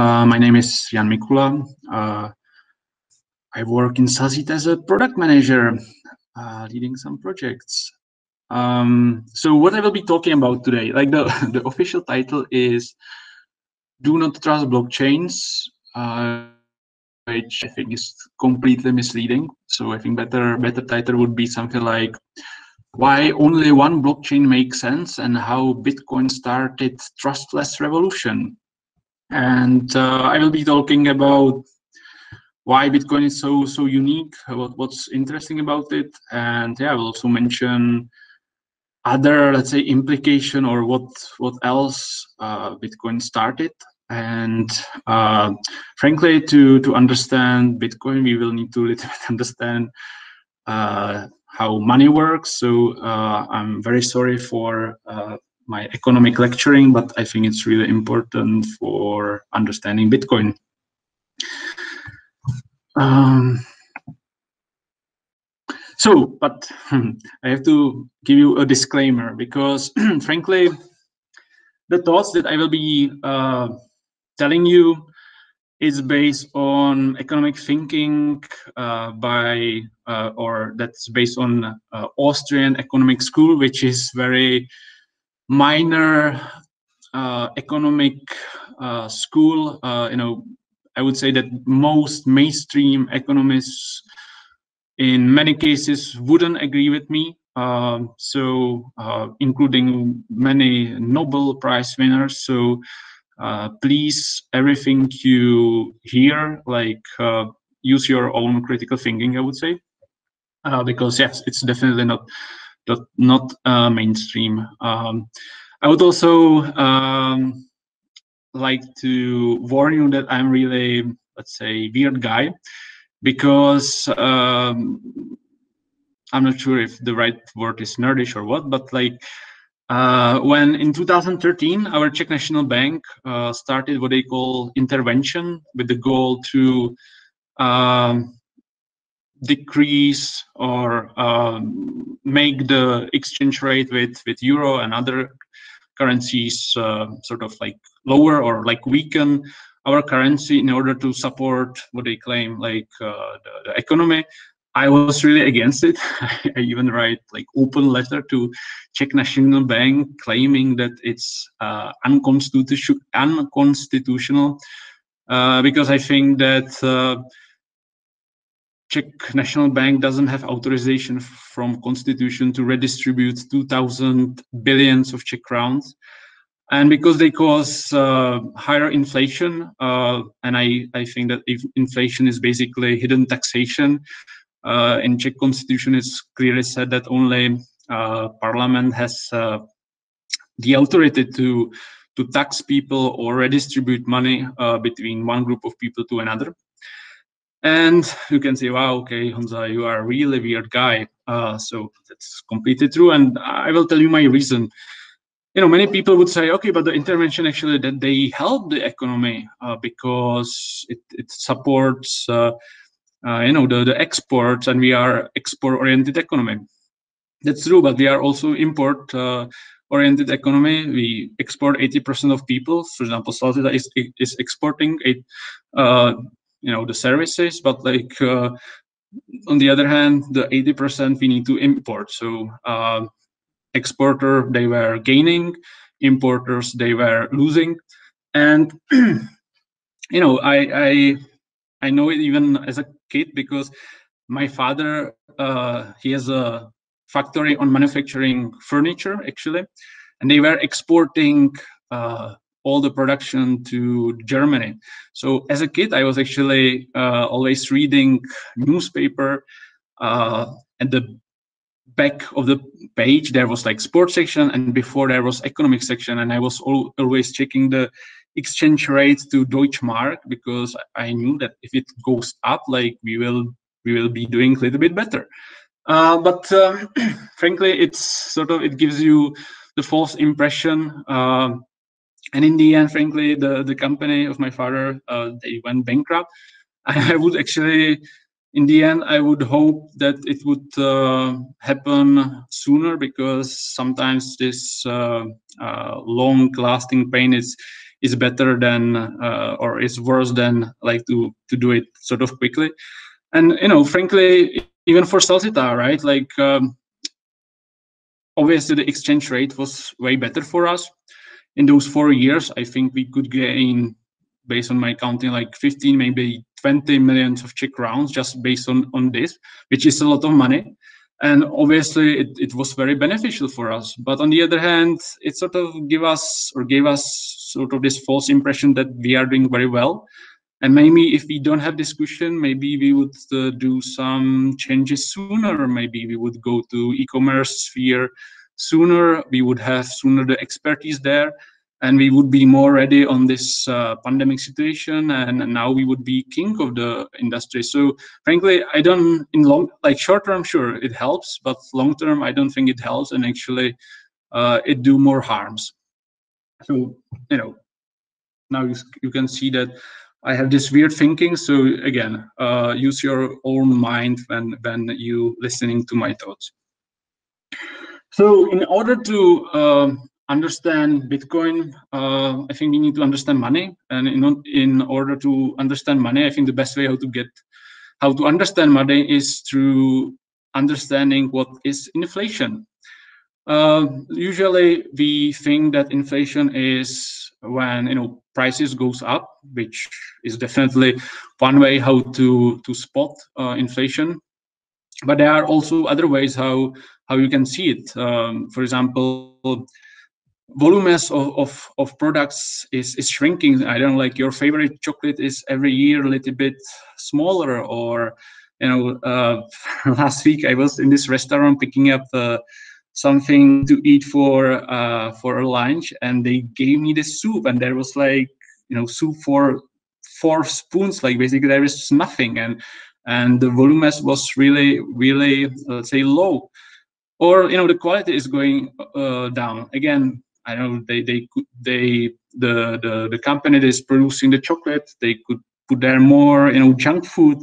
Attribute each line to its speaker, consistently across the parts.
Speaker 1: Uh, my name is Jan Mikula. Uh, I work in Salsita as a product manager, uh, leading some projects. Um, so what I will be talking about today, like the, the official title is Do Not Trust Blockchains, uh, which I think is completely misleading. So I think better better title would be something like why only one blockchain makes sense and how Bitcoin started trustless revolution. And uh, I will be talking about why Bitcoin is so so unique, what, what's interesting about it, and yeah, I will also mention other let's say implication or what what else uh, Bitcoin started. And uh, frankly, to to understand Bitcoin, we will need to little bit understand uh, how money works. So uh, I'm very sorry for uh, my economic lecturing, but I think it's really important for understanding Bitcoin. Um, so, but I have to give you a disclaimer because, frankly, the thoughts that I will be uh, telling you is based on economic thinking uh, by uh, or that's based on uh, Austrian economic school, which is very minor uh, economic uh, school. Uh, you know, I would say that most mainstream economists, in many cases, wouldn't agree with me. Um, so, including many Nobel Prize winners. So uh, please everything you hear like uh, use your own critical thinking i would say uh, because yes it's definitely not not, not uh, mainstream. Um, i would also um, like to warn you that i'm really let's say weird guy because um, i'm not sure if the right word is nerdish or what but like uh, when in 2013, our Czech National Bank uh, started what they call intervention with the goal to um, decrease or um, make the exchange rate with, with euro and other currencies uh, sort of like lower or like weaken our currency in order to support what they claim like uh, the, the economy I was really against it. I even write like open letter to Czech National Bank claiming that it's uh, unconstitutional, unconstitutional uh, because I think that uh, Czech National Bank doesn't have authorization from constitution to redistribute 2,000 billions of Czech crowns. And because they cause uh, higher inflation, uh, and I, I think that if inflation is basically hidden taxation, uh, in Czech constitution, it's clearly said that only uh, parliament has uh, the authority to to tax people or redistribute money between one group of people to another. And you can say, wow, okay, Honza, you are a really weird guy. Uh, so that's completely true. And I will tell you my reason. You know, many people would say, okay, but the intervention actually that they help the economy uh, because it, it supports uh, uh, you know the, the exports and we are export oriented economy that's true but we are also import oriented economy we export 80% of people for example Salsita is, is exporting it you know the services but like uh, on the other hand the 80% we need to import. So uh, exporter they were gaining. Importers they were losing. And you know i i i know it even as a kid because my father uh, he has a factory on manufacturing furniture actually, and they were exporting uh, all the production to Germany. So as a kid, I was actually uh, always reading newspaper. Uh, at the back of the page, there was like sports section, and before there was economic section, and I was al always checking the exchange rate to Deutsche Mark because I knew that if it goes up, like we will we will be doing a little bit better. Uh, but um, frankly, it's sort of it gives you the false impression. And in the end, frankly, the the company of my father uh, they went bankrupt. I, would actually in the end, I would hope that it would uh, happen sooner because sometimes this uh, uh, long-lasting pain is is better than uh, or is worse than like to to do it sort of quickly. And you know frankly even for Salsita right? Like um, obviously the exchange rate was way better for us in those four years i think we could gain based on my counting like 15 maybe 20 millions of czech crowns just based on on this which is a lot of money. And obviously it, it was very beneficial for us. But on the other hand it sort of give us or gave us sort of this false impression that we are doing very well. And maybe if we don't have this cushion maybe we would uh, do some changes sooner. Maybe we would go to e-commerce sphere sooner we would have sooner the expertise there and we would be more ready on this uh, pandemic situation and, now we would be king of the industry. So frankly i don't in long like short term sure it helps but long term i don't think it helps and actually uh, it do more harms. So you know now you, you can see that i have this weird thinking. So again uh, use your own mind when when you listening to my thoughts so in order to um, understand Bitcoin, uh, I think we need to understand money. And in, in order to understand money, I think the best way how to get, how to understand money is through understanding what is inflation. Uh, usually we think that inflation is when, you know, prices goes up, which is definitely one way how to, to spot uh, inflation. But there are also other ways how, how you can see it. Um, for example, volumes of, of, of products is, is shrinking. I don't know, like your favorite chocolate is every year a little bit smaller or, you know, uh, last week I was in this restaurant picking up uh, something to eat for uh, for a lunch and they gave me the soup and there was like, you know, soup for four spoons, like basically there is nothing. And, and the volume was really, really, let's say low. Or you know the quality is going uh, down. Again I know they they could they the the the company that is producing the chocolate they could put there more you know junk food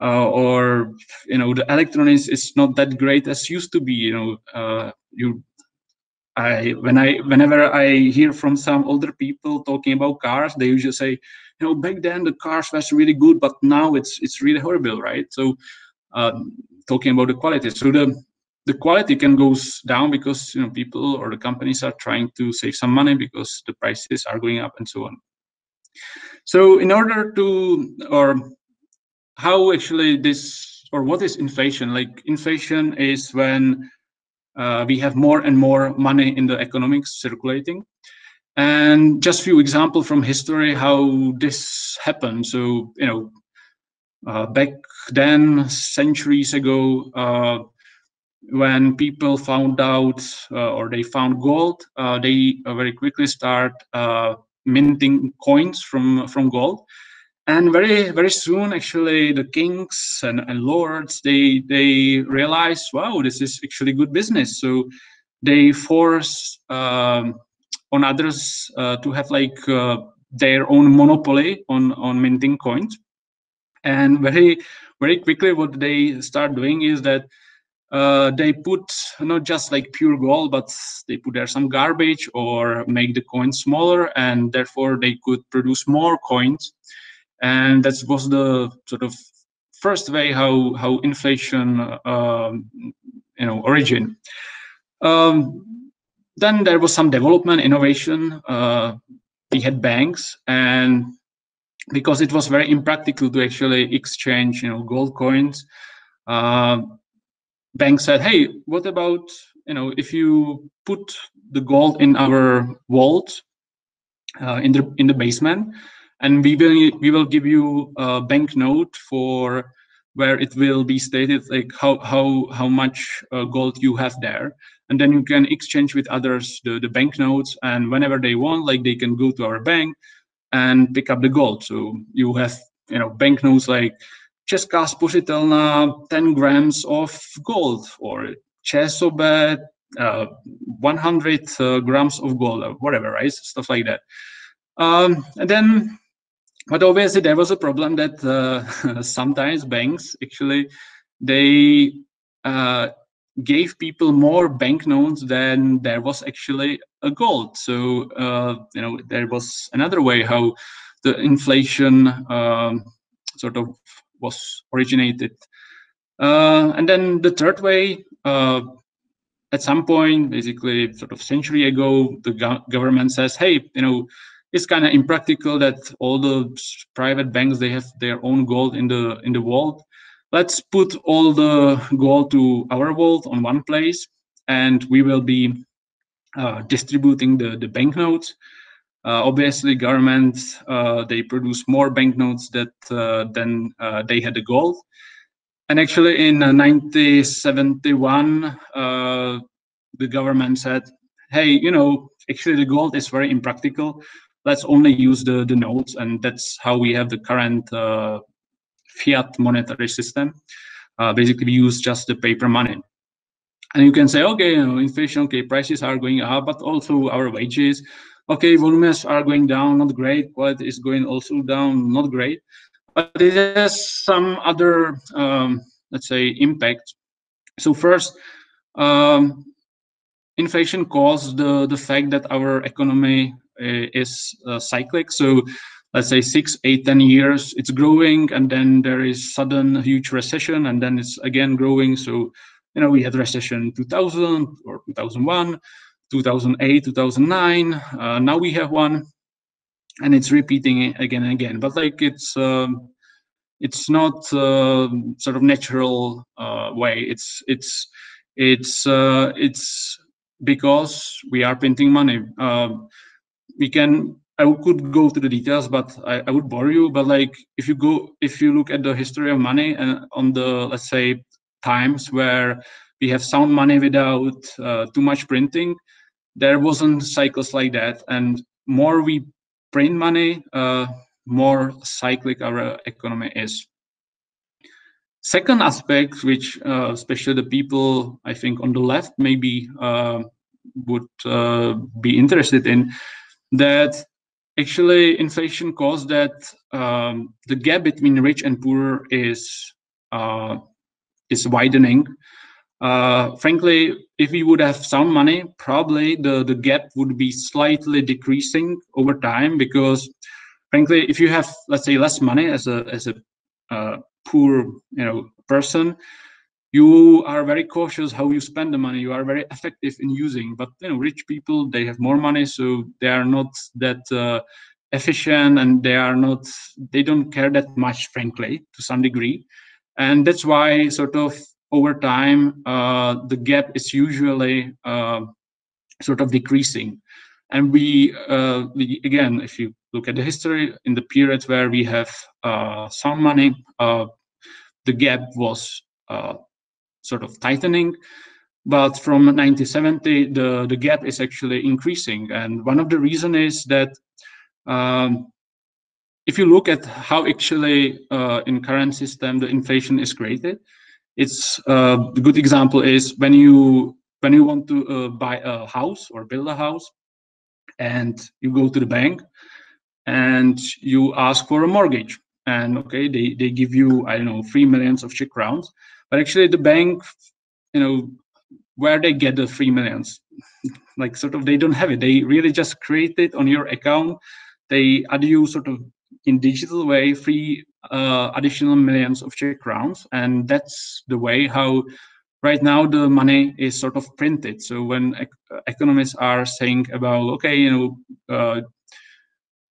Speaker 1: uh, or you know the electronics is not that great as used to be you know uh, you I when I whenever I hear from some older people talking about cars they usually say you know back then the cars was really good but now it's it's really horrible right? So uh, talking about the quality so the the quality can goes down because you know people or the companies are trying to save some money because the prices are going up and so on. So in order to or how actually this or what is inflation? Like inflation is when uh, we have more and more money in the economics circulating and just few example from history how this happened. So you know uh, back then centuries ago uh, when people found out uh, or they found gold, uh, they uh, very quickly start minting coins from from gold. And very very soon actually the kings and, and lords they they realize wow this is actually good business. So they force um, on others uh, to have like uh, their own monopoly on on minting coins and very very quickly what they start doing is that uh, they put not just like pure gold, but they put there some garbage or make the coin smaller, and therefore they could produce more coins. And that was the sort of first way how how inflation uh, you know origin. Um, then there was some development, innovation. Uh, we had banks, and because it was very impractical to actually exchange you know gold coins. Uh, bank said, "Hey, what about you know if you put the gold in our vault uh, in the in the basement, and we will we will give you a bank note for where it will be stated like how how how much uh, gold you have there, and then you can exchange with others the the banknotes, and whenever they want, like they can go to our bank and pick up the gold. So you have you know banknotes like Česká spořitelna 10 grams of gold or Česobe uh, 100 uh, grams of gold or whatever, right? Stuff like that. Um, and then, but obviously there was a problem that uh, sometimes banks actually, they uh, gave people more banknotes than there was actually a gold. So uh, you know there was another way how the inflation um, sort of was originated. Uh, and then the third way, uh, at some point, basically sort of century ago, the go government says, hey, you know, it's kind of impractical that all the private banks they have their own gold in the in the world let's put all the gold to our vault on one place and we will be uh, distributing the, the banknotes. Uh, obviously, governments, uh, they produce more banknotes that, uh, than uh, they had the gold. And actually in 1971, uh, the government said, hey, you know, actually the gold is very impractical. Let's only use the, the notes. And that's how we have the current fiat monetary system. Uh, basically, we use just the paper money. And you can say, okay, you know, inflation, okay, prices are going up, but also our wages, okay, volumes are going down, not great. Quality is going also down, not great. But it has some other, um, let's say, impact. So first, um, inflation caused the, the fact that our economy uh, is uh, cyclic. So let's say six, eight, ten years, it's growing, and then there is sudden huge recession, and then it's again growing. So, you know, we had recession 2000 or 2001, 2008, 2009. Uh, now we have one, and it's repeating again and again. But like it's um, it's not uh, sort of natural uh, way. It's it's it's uh, it's because we are printing money. We can I could go to the details, but I, I would bore you. But like, if you go, if you look at the history of money and on the, let's say, times where we have sound money without uh, too much printing, there wasn't cycles like that. And more we print money, uh, more cyclic our economy is. Second aspect, which uh, especially the people I think on the left maybe uh, would uh, be interested in, that actually inflation caused that um, the gap between rich and poor is uh, is widening. Uh, frankly, if we would have some money, probably the, the gap would be slightly decreasing over time because frankly, if you have, let's say, less money as a as a uh, poor you know person, you are very cautious how you spend the money. You are very effective in using but you know rich people they have more money so they are not that uh, efficient and they are not they don't care that much frankly to some degree. And that's why sort of over time uh, the gap is usually uh, sort of decreasing. And we, uh, we again if you look at the history in the period where we have uh, some money uh, the gap was uh, sort of tightening. But from 1970, the, the gap is actually increasing. And one of the reasons is that um, if you look at how actually uh, in current system the inflation is created, it's uh, a good example is when you when you want to uh, buy a house or build a house, and you go to the bank and you ask for a mortgage, and okay, they they give you I don't know three millions of Czech crowns, but actually, the bank, you know, where they get the three millions, like sort of they don't have it. They really just create it on your account. They add you sort of in digital way three uh, additional millions of Czech crowns, and that's the way how right now the money is sort of printed. So when ec economists are saying about okay, you know. Uh,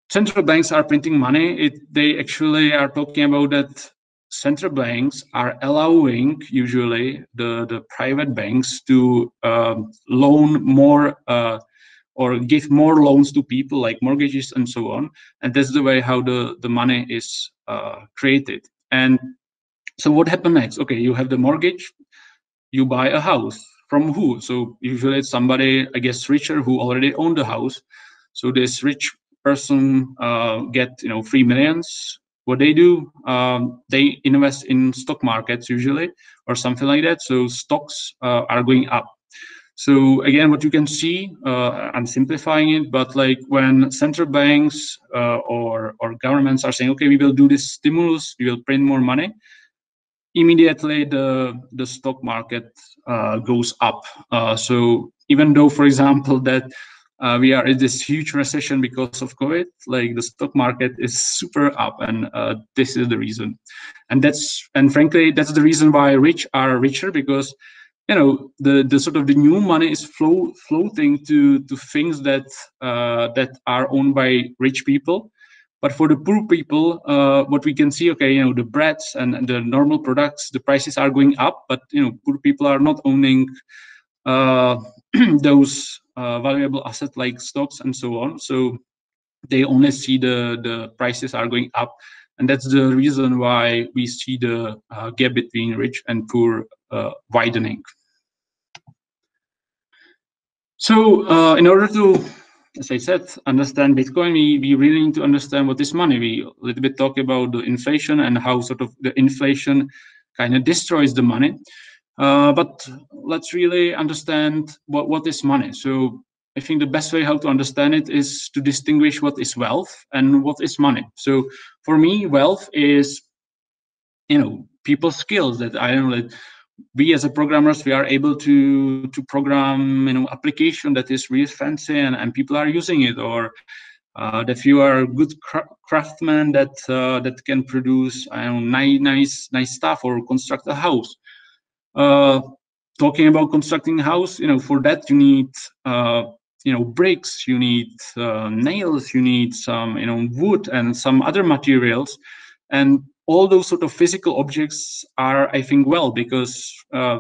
Speaker 1: central banks are printing money it, they actually are talking about that central banks are allowing usually the, the private banks to um, loan more uh, or give more loans to people like mortgages and so on. And that's the way how the, the money is uh, created. And so what happened next? Okay, you have the mortgage, you buy a house from who? So usually it's somebody, I guess, richer who already owned the house. So this rich person uh, get you know three millions what they do um, they invest in stock markets usually or something like that so stocks uh, are going up so again what you can see uh, i'm simplifying it but like when central banks uh, or or governments are saying okay we will do this stimulus we will print more money immediately the the stock market uh, goes up. Uh, so even though, for example, that uh, we are in this huge recession because of COVID, like the stock market is super up, and uh, this is the reason. And that's and frankly, that's the reason why rich are richer because you know the the sort of the new money is flow floating to to things that uh, that are owned by rich people but for the poor people, uh, what we can see, okay, you know, the breads and, and, the normal products, the prices are going up, but you know, poor people are not owning uh, those uh, valuable assets like stocks and so on. So they only see the the prices are going up, and that's the reason why we see the uh, gap between rich and poor uh, widening. So uh, in order to as I said, understand Bitcoin, we, we really need to understand what is money. We a little bit talk about the inflation and how sort of the inflation kind of destroys the money. Uh, but let's really understand what, what is money. So I think the best way how to understand it is to distinguish what is wealth and what is money. So for me, wealth is, you know, people's skills that I don't we as a programmers we are able to to program you know application that is really fancy and, and people are using it or uh, that you are a good cra craftsman that uh, that can produce I don't know nice nice nice stuff or construct a house uh, talking about constructing a house you know for that you need uh, you know bricks you need uh, nails you need some you know wood and some other materials. And all those sort of physical objects are, I think, well because uh,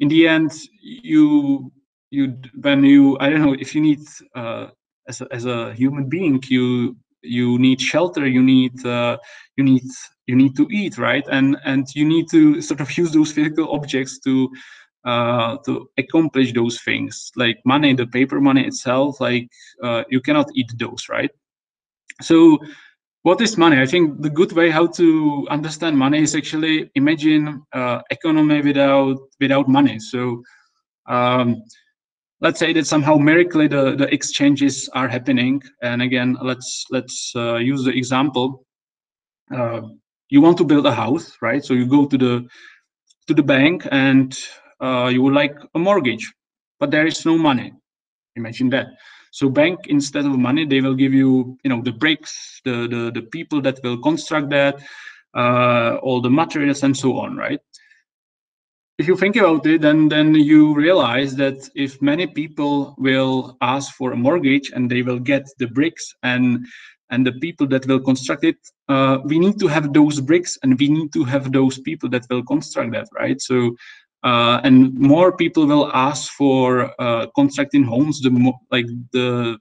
Speaker 1: in the end, you you when you I don't know if you need uh, as a, as a human being you you need shelter you need uh, you need you need to eat right and and you need to sort of use those physical objects to uh, to accomplish those things like money the paper money itself like uh, you cannot eat those right so what is money? I think the good way how to understand money is actually imagine uh, economy without without money. So um, let's say that somehow miraculously the, the exchanges are happening. And again, let's let's uh, use the example. Uh, you want to build a house, right? So you go to the to the bank and uh, you would like a mortgage, but there is no money. Imagine that. So bank instead of money, they will give you, you know, the bricks, the the, the people that will construct that, uh, all the materials and so on, right? If you think about it, then then you realize that if many people will ask for a mortgage and they will get the bricks and and the people that will construct it, uh, we need to have those bricks and we need to have those people that will construct that, right? So uh, and more people will ask for uh, constructing homes the more like the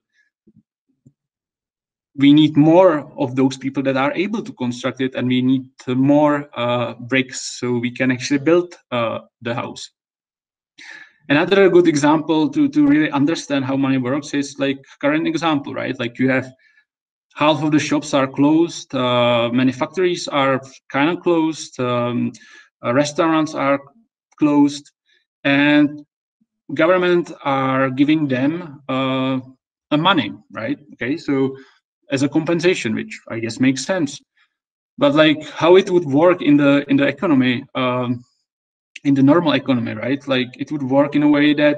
Speaker 1: we need more of those people that are able to construct it and we need more uh, bricks so we can actually build uh, the house. Another good example to to really understand how money works is like current example right? Like you have half of the shops are closed uh, many factories are kind of closed um, uh, restaurants are closed and government are giving them uh, a money right? Okay so as a compensation which i guess makes sense but like how it would work in the in the economy um, in the normal economy right like it would work in a way that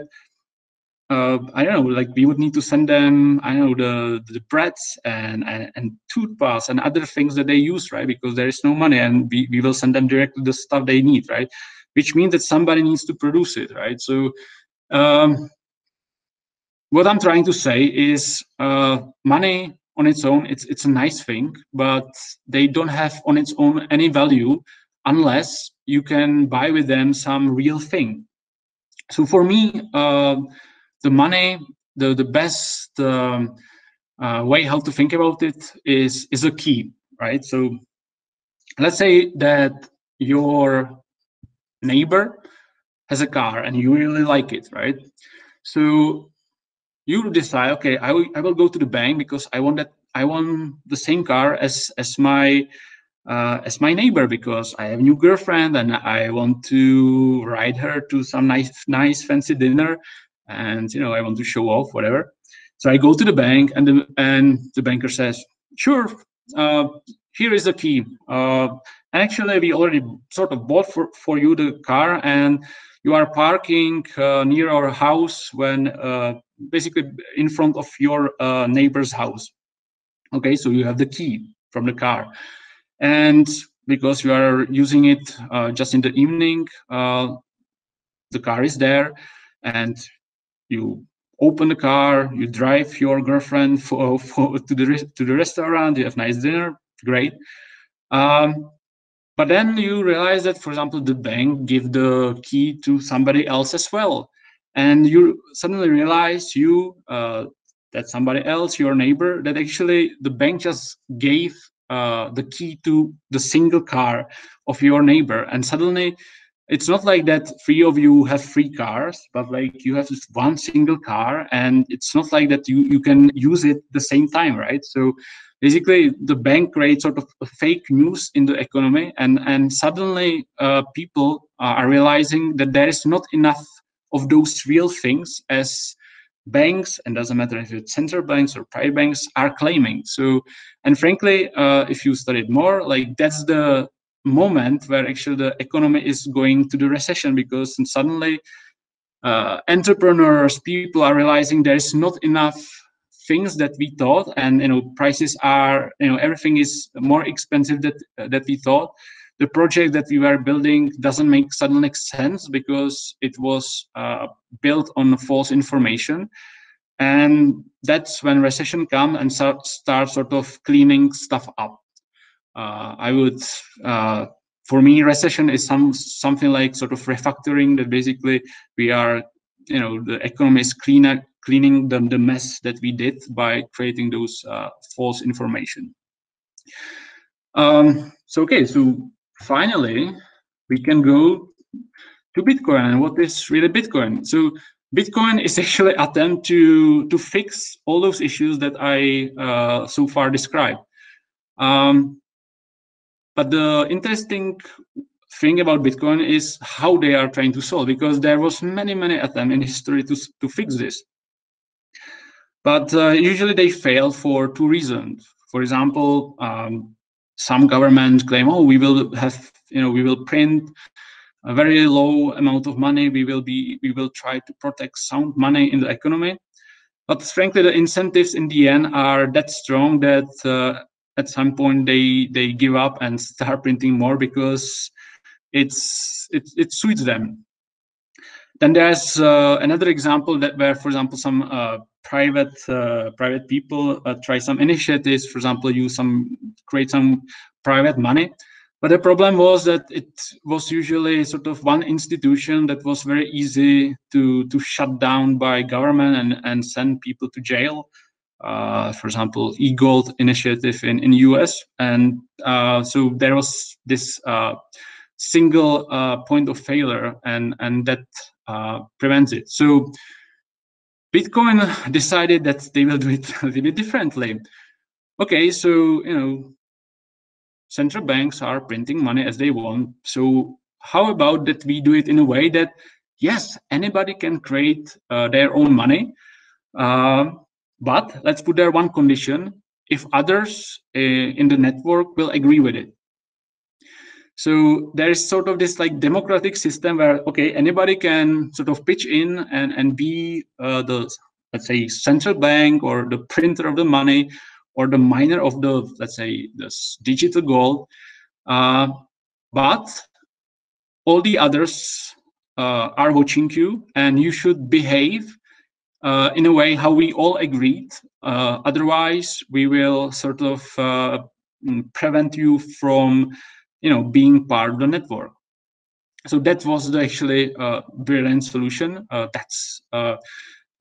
Speaker 1: uh, I don't know, like we would need to send them, I know the the breads and, and and toothpaste and other things that they use, right? Because there is no money, and we, we will send them directly the stuff they need, right? which means that somebody needs to produce it, right? So um, what I'm trying to say is uh, money on its own, it's, it's a nice thing, but they don't have on its own any value unless you can buy with them some real thing. So for me, uh, the money, the, the best um, uh, way how to think about it is, is a key, right? So let's say that your neighbor has a car and you really like it, right? So you decide, okay, I will, I will go to the bank because I want that I want the same car as as my uh, as my neighbor because I have a new girlfriend and I want to ride her to some nice nice fancy dinner, and you know I want to show off whatever. So I go to the bank and the and the banker says, sure, uh, here is the key. Uh, actually we already sort of bought for, for you the car and you are parking uh, near our house when uh, basically in front of your uh, neighbor's house. Okay so you have the key from the car. And because you are using it uh, just in the evening uh, the car is there and you open the car you drive your girlfriend for, for to the to the restaurant you have nice dinner great. Um, but then you realize that, for example, the bank give the key to somebody else as well, and you suddenly realize you uh, that somebody else, your neighbor, that actually the bank just gave uh, the key to the single car of your neighbor, and suddenly it's not like that three of you have three cars but like you have just one single car and it's not like that you you can use it the same time right? So basically the bank creates sort of fake news in the economy and and suddenly uh, people are realizing that there is not enough of those real things as banks and doesn't matter if it's central banks or private banks are claiming. So and frankly uh, if you study more like that's the moment where actually the economy is going to the recession because suddenly uh, entrepreneurs people are realizing there is not enough things that we thought and you know prices are you know everything is more expensive that uh, that we thought the project that we were building doesn't make suddenly sense because it was uh, built on false information and that's when recession come and start, start sort of cleaning stuff up uh, i would uh, for me recession is some something like sort of refactoring that basically we are you know the economy is cleaner cleaning the, the mess that we did by creating those uh, false information. Um, so, okay, so finally, we can go to Bitcoin and what is really Bitcoin. So Bitcoin is actually attempt to, to fix all those issues that I uh, so far described. Um, but the interesting thing about Bitcoin is how they are trying to solve because there was many, many attempts in history to, to fix this. But uh, usually they fail for two reasons. For example, um, some governments claim, oh, we will have, you know, we will print a very low amount of money. We will be, we will try to protect sound money in the economy. But frankly, the incentives in the end are that strong that uh, at some point they they give up and start printing more because it's it, it suits them. Then there's uh, another example that where, for example, some uh, private uh, private people uh, try some initiatives for example use some create some private money. But the problem was that it was usually sort of one institution that was very easy to to shut down by government and and send people to jail. Uh, for example e-gold initiative in in us and uh, so there was this uh, single uh, point of failure and and that prevents it so Bitcoin decided that they will do it a little bit differently. Okay, so you know, central banks are printing money as they want. So how about that we do it in a way that yes, anybody can create uh, their own money, uh, but let's put there one condition: if others uh, in the network will agree with it. So there is sort of this like democratic system where okay, anybody can sort of pitch in and and be uh, the let's say central bank or the printer of the money or the miner of the let's say this digital gold. Uh, but all the others uh, are watching you, and you should behave uh, in a way how we all agreed. Uh, otherwise, we will sort of uh, mm, prevent you from you know being part of the network. So that was the actually uh, brilliant solution. Uh, that's uh,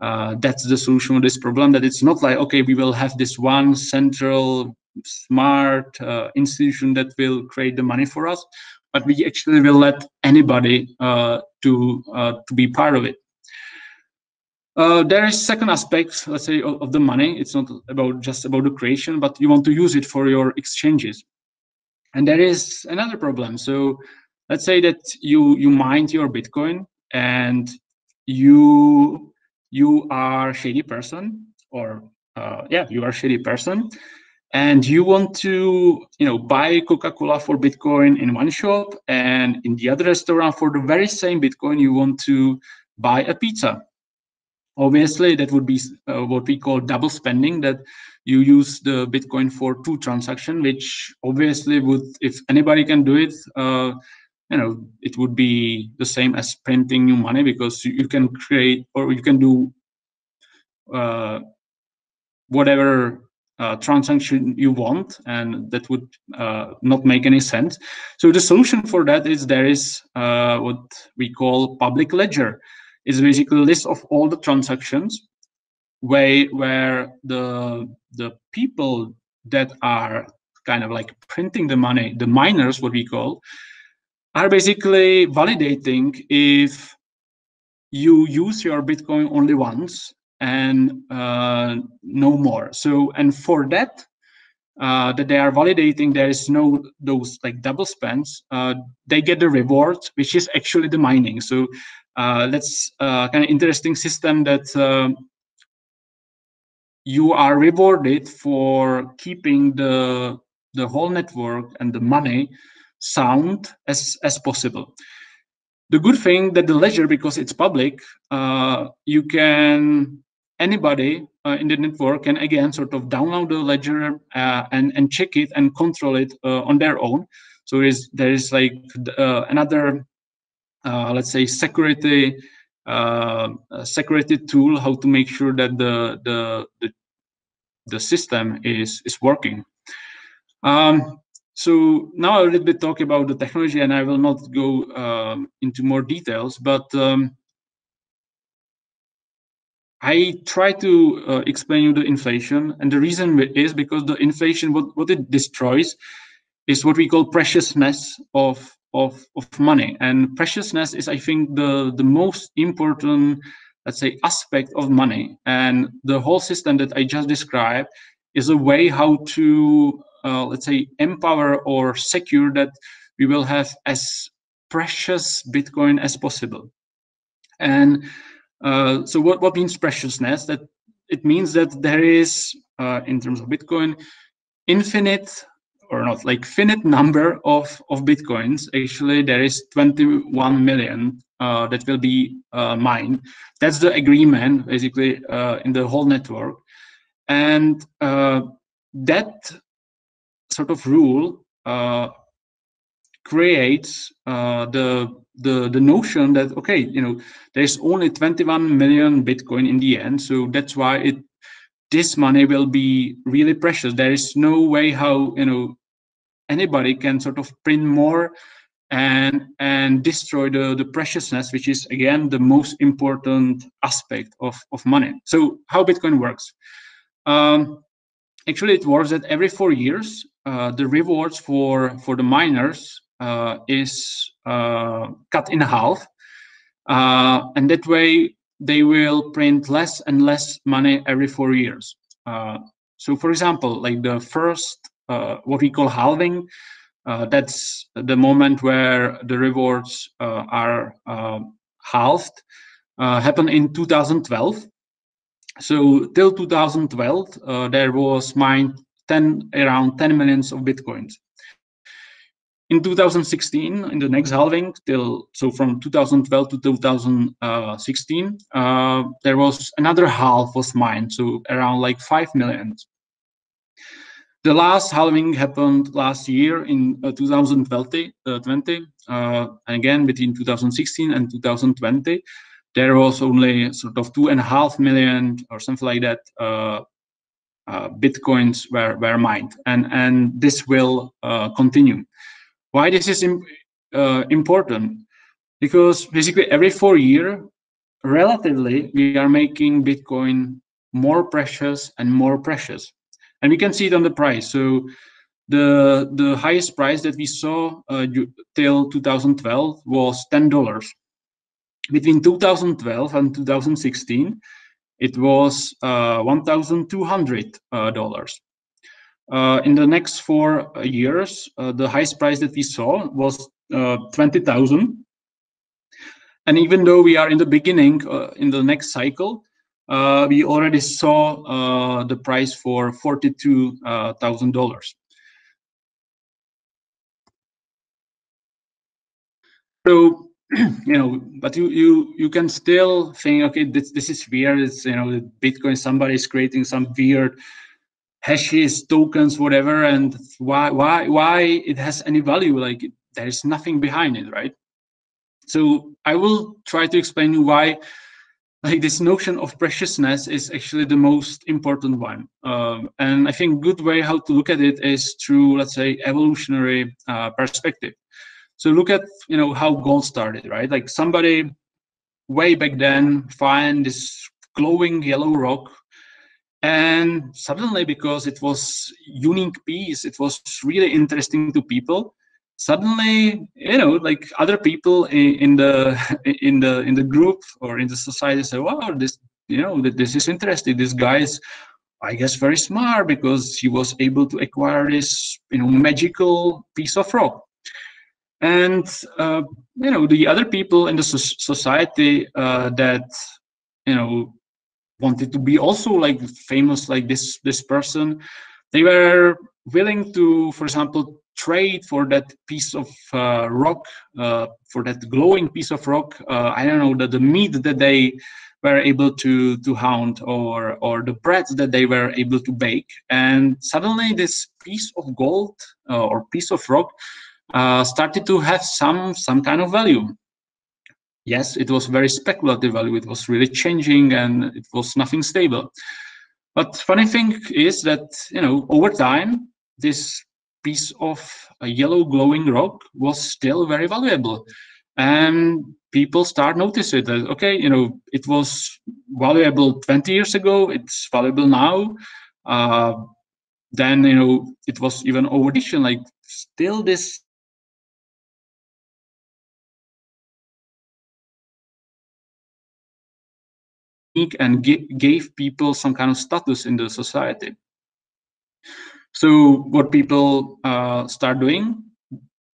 Speaker 1: uh, that's the solution to this problem that it's not like okay we will have this one central smart uh, institution that will create the money for us but we actually will let anybody uh, to to be part of it. There is second aspect let's say of, of the money. It's not about just about the creation but you want to use it for your exchanges and there is another problem. So let's say that you you mined your Bitcoin and you you are a shady person or uh, yeah you are a shady person and you want to you know buy coca-cola for bitcoin in one shop and in the other restaurant for the very same bitcoin you want to buy a pizza obviously that would be uh, what we call double spending that you use the bitcoin for two transaction which obviously would if anybody can do it uh, you know it would be the same as printing new money because you can create or you can do uh, whatever uh, transaction you want, and that would uh, not make any sense. So the solution for that is there is uh, what we call public ledger. It's basically a list of all the transactions way where the the people that are kind of like printing the money, the miners, what we call, are basically validating if you use your Bitcoin only once and uh, no more. So, and for that, uh, that they are validating there is no those like double spends, uh, they get the reward, which is actually the mining. So uh, that's uh, kind of interesting system that uh, you are rewarded for keeping the the whole network and the money sound as as possible. The good thing that the ledger, because it's public, uh, you can anybody in the network can again sort of download the ledger and and check it and control it on their own. So there is there is like another let's say security uh, security tool how to make sure that the the the, the system is is working. Um, so now a little bit talk about the technology, and I will not go um, into more details, but um, I try to uh, explain you the inflation, and the reason is because the inflation, what, what it destroys, is what we call preciousness of, of of money, and preciousness is, I think, the the most important, let's say, aspect of money, and the whole system that I just described is a way how to, uh, let's say, empower or secure that we will have as precious Bitcoin as possible, and uh, so what, what means preciousness? That it means that there is, uh, in terms of Bitcoin, infinite or not like finite number of of bitcoins. Actually, there is 21 million uh, that will be uh, mined. That's the agreement, basically, uh, in the whole network, and that sort of rule creates the the the notion that okay you know there's only 21 million bitcoin in the end so that's why it this money will be really precious there is no way how you know anybody can sort of print more and and destroy the the preciousness which is again the most important aspect of of money so how bitcoin works um actually it works that every four years uh, the rewards for for the miners uh, is uh, cut in half. Uh, and that way, they will print less and less money every four years. so, for example, like the first, Uh, what we call halving, uh, that's the moment where the rewards uh, are halved, happened in 2012 so till 2012 uh, there was mined 10 around 10 millions of bitcoins. In 2016 in the next halving till so from 2012 to 2016 uh, there was another half was mined so around like 5 million the last halving happened last year in uh, 2020 uh, 20, uh, and again between 2016 and 2020 there was only sort of two and a half million or something like that uh, uh, bitcoins were, were mined and and this will continue why this is uh, important? Because basically every four year, relatively, we are making Bitcoin more precious and more precious. And we can see it on the price. So the the highest price that we saw uh, till 2012 was $10. Between 2012 and 2016, it was uh, $1,200. Uh, uh, in the next four uh, years, uh, the highest price that we saw was 20,000. And even though we are in the beginning, in the next cycle, uh, we already saw uh, the price for $42,000. So, you know, but you you you can still think, okay, this this is weird. It's you know, Bitcoin. Somebody is creating some weird hashes, tokens, whatever, and why why why it has any value? Like there is nothing behind it, right? So I will try to explain you why like this notion of preciousness is actually the most important one. Um, and I think good way how to look at it is through, let's say, evolutionary uh, perspective. So look at, you know, how gold started, right? Like somebody way back then find this glowing yellow rock and suddenly because it was unique piece, it was really interesting to people, suddenly you know like other people in, in, the in the in the group or in the society say wow this you know that this is interesting. This guy is i guess very smart because he was able to acquire this you know magical piece of rock. And uh, you know the other people in the society uh, that you know wanted to be also like famous like this this person they were willing to for example trade for that piece of uh, rock, uh, for that glowing piece of rock. Uh, I don't know that the meat that they were able to to hound or or the bread that they were able to bake, and suddenly this piece of gold uh, or piece of rock uh, started to have some some kind of value. Yes, it was very speculative value. It was really changing, and it was nothing stable. But funny thing is that you know over time this piece of a yellow glowing rock was still very valuable. And people start noticing that okay you know it was valuable 20 years ago it's valuable now. Uh, then you know it was even over like still this and gave people some kind of status in the society so what people uh, start doing,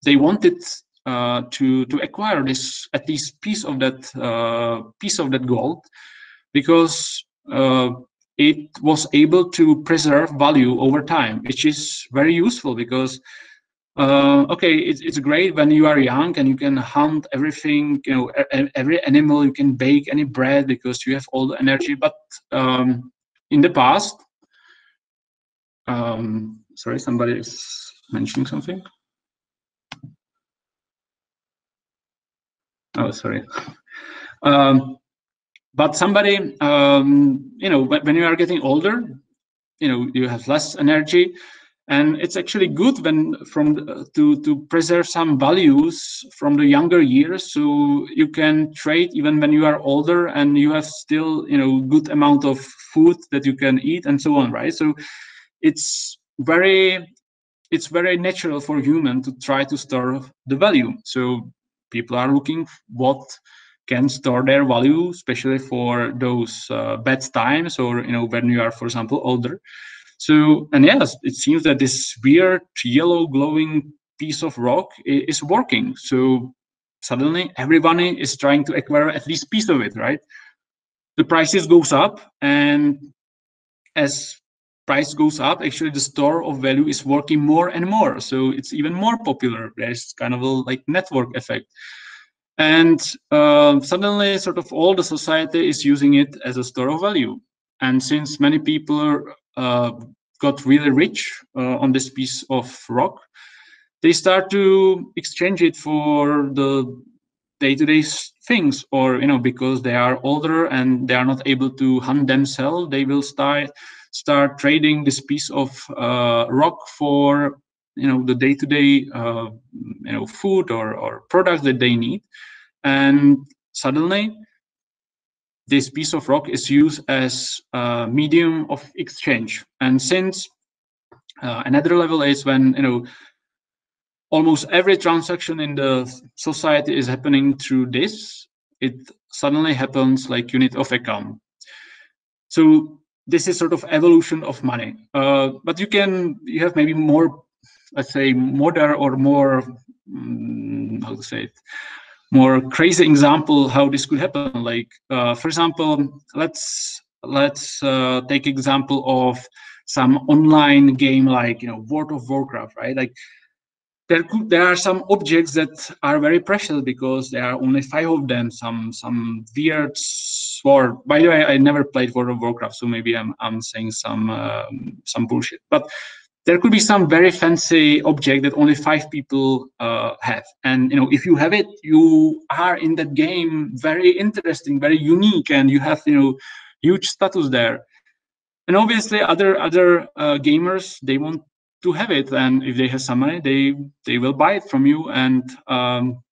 Speaker 1: they wanted uh, to to acquire this at least piece of that uh, piece of that gold, because uh, it was able to preserve value over time, which is very useful because. Uh, okay, it's, it's great when you are young and you can hunt everything, you know, every animal, you can bake any bread because you have all the energy. But um, in the past, um, sorry, somebody is mentioning something. Oh, sorry. Um, but somebody, um, you know, when you are getting older, you know, you have less energy, and it's actually good when from uh, to to preserve some values from the younger years, so you can trade even when you are older and you have still, you know, good amount of food that you can eat and so on, right? So it's very it's very natural for human to try to store the value. So people are looking what can store their value especially for those uh, bad times or you know when you are for example older. So and yes it seems that this weird yellow glowing piece of rock is working. So suddenly everybody is trying to acquire at least piece of it right? The prices goes up and as price goes up, actually the store of value is working more and more. So it's even more popular. There's kind of a like network effect. And uh, suddenly sort of all the society is using it as a store of value. And since many people uh, got really rich uh, on this piece of rock, they start to exchange it for the day-to-day things or you know because they are older and they are not able to hunt themselves they will start start trading this piece of uh, rock for you know the day-to-day uh, you know food or or products that they need. And suddenly this piece of rock is used as a medium of exchange. And since uh, another level is when you know almost every transaction in the society is happening through this it suddenly happens like unit of account. So this is sort of evolution of money. Uh, but you can you have maybe more, let's say, modern or more um, how to say it, more crazy example how this could happen. Like uh, for example, let's let's uh, take example of some online game like you know World of Warcraft, right? Like there could, there are some objects that are very precious because there are only five of them. Some some weird sword. By the way, I never played World of Warcraft, so maybe I'm I'm saying some um, some bullshit. But there could be some very fancy object that only five people uh, have, and you know if you have it, you are in that game very interesting, very unique, and you have you know huge status there. And obviously, other other uh, gamers they want to have it and if they have some money they they will buy it from you and um,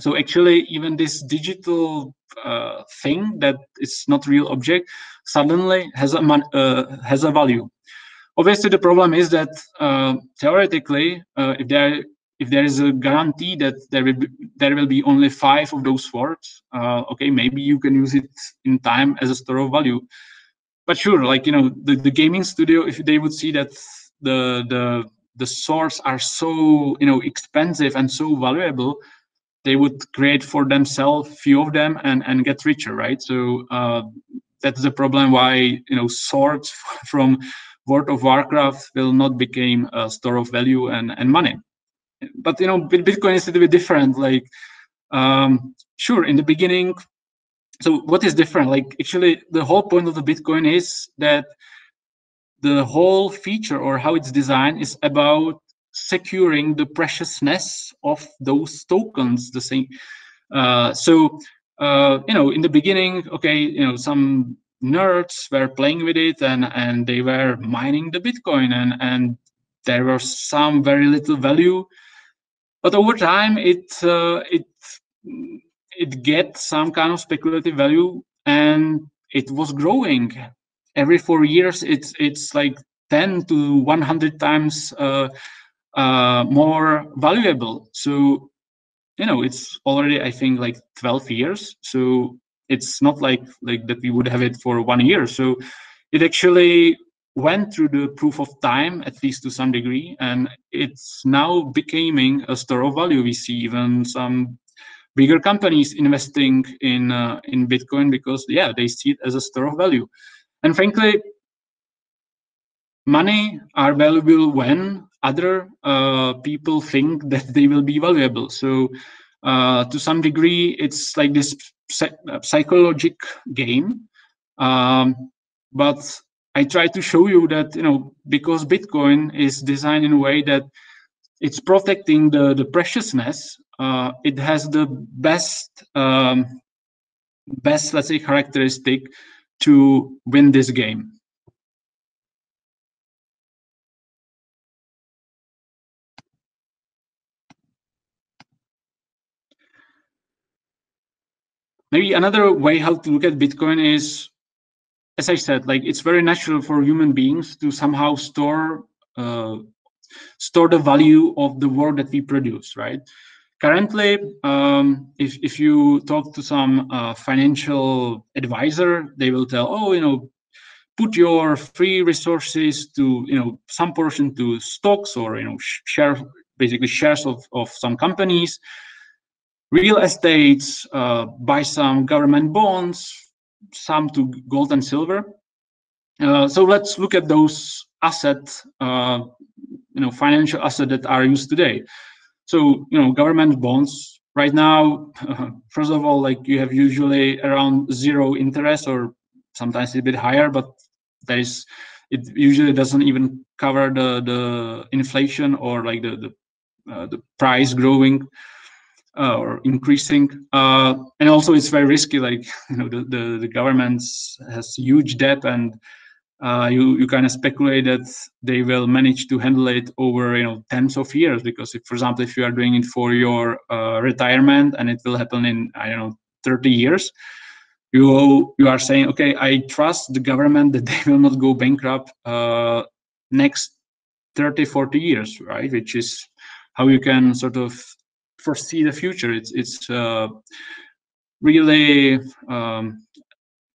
Speaker 1: so actually even this digital uh, thing that is not real object suddenly has a uh, has a value. Obviously the problem is that uh, theoretically uh, if there if there is a guarantee that there will be, there will be only five of those words uh, okay maybe you can use it in time as a store of value. But sure like you know the, the gaming studio if they would see that the the the swords are so you know expensive and so valuable they would create for themselves few of them and and get richer right? So uh, that's the problem why you know swords from world of warcraft will not become a store of value and and money. But you know bitcoin is a little bit different like um sure in the beginning so what is different? Like actually the whole point of the bitcoin is that the whole feature or how it's designed is about securing the preciousness of those tokens the same uh, so uh, you know in the beginning okay you know some nerds were playing with it and and they were mining the bitcoin and and there was some very little value. But over time it uh, it it get some kind of speculative value and it was growing. Every four years it's it's like 10 to 100 times uh, uh, more valuable. So you know it's already i think like 12 years. So it's not like like that we would have it for one year. So it actually went through the proof of time at least to some degree and it's now becoming a store of value. We see even some bigger companies investing in uh, in bitcoin because yeah they see it as a store of value. And frankly, money are valuable when other uh, people think that they will be valuable. So uh, to some degree, it's like this psychologic game. Um, but I try to show you that you know because Bitcoin is designed in a way that it's protecting the the preciousness. Uh, it has the best um, best let's say characteristic to win this game. Maybe another way how to look at Bitcoin is, as I said, like it's very natural for human beings to somehow store uh, store the value of the work that we produce, right? Currently, um, if, if you talk to some uh, financial advisor, they will tell, oh, you know, put your free resources to, you know, some portion to stocks or, you know, share, basically shares of, of some companies, real estates, uh, buy some government bonds, some to gold and silver. Uh, so let's look at those assets, uh, you know, financial assets that are used today. So, you know, government bonds right now, first of all, like you have usually around zero interest or sometimes a bit higher, but there is, it usually doesn't even cover the, the inflation or like the, the, uh, the price growing or increasing. Uh, and also it's very risky, like, you know, the, the, the government has huge debt and uh, you you kind of speculate that they will manage to handle it over you know tens of years because if for example if you are doing it for your uh, retirement and it will happen in i don't know 30 years you you are saying okay i trust the government that they will not go bankrupt uh, next 30 40 years right which is how you can sort of foresee the future it's it's uh, really um,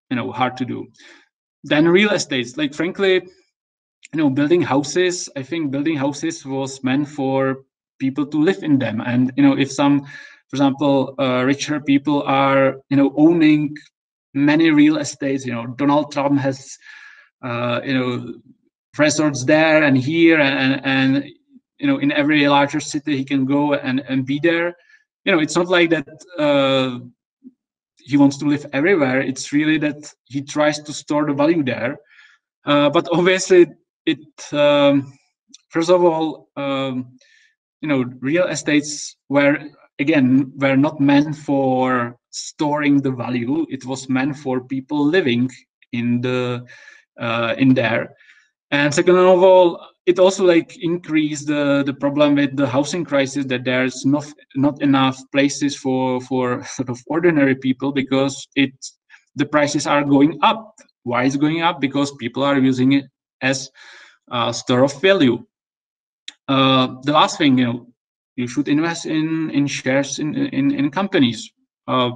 Speaker 1: you know hard to do then real estates like frankly you know building houses i think building houses was meant for people to live in them and you know if some for example uh, richer people are you know owning many real estates. You know, Donald Trump has, uh, you know, resorts there and here, and and you know, in every larger city he can go and and be there. You know, it's not like that. Uh, he wants to live everywhere. It's really that he tries to store the value there. Uh, but obviously, it um, first of all, um, you know, real estates were again were not meant for storing the value. It was meant for people living in the uh, in there. And second of all, it also like increased the the problem with the housing crisis that there's not not enough places for for sort of ordinary people because it the prices are going up. Why is going up? Because people are using it as a store of value. Uh, the last thing, you know, you should invest in in shares in in, in companies. Uh,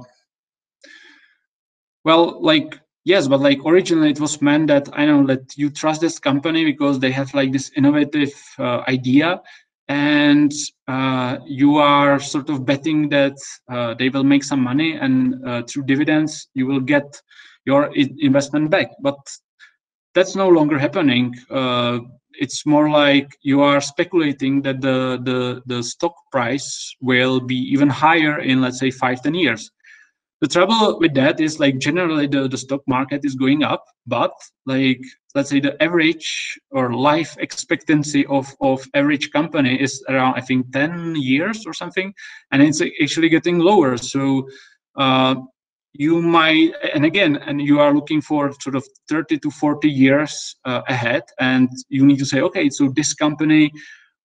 Speaker 1: well, like yes but like originally it was meant that i know that you trust this company because they have like this innovative uh, idea and uh, you are sort of betting that uh, they will make some money and uh, through dividends you will get your investment back. But that's no longer happening. Uh, it's more like you are speculating that the, the the stock price will be even higher in let's say five ten years the trouble with that is like generally the, the stock market is going up but like let's say the average or life expectancy of of average company is around i think 10 years or something and it's actually getting lower. So uh, you might and again and you are looking for sort of 30 to 40 years uh, ahead and you need to say okay so this company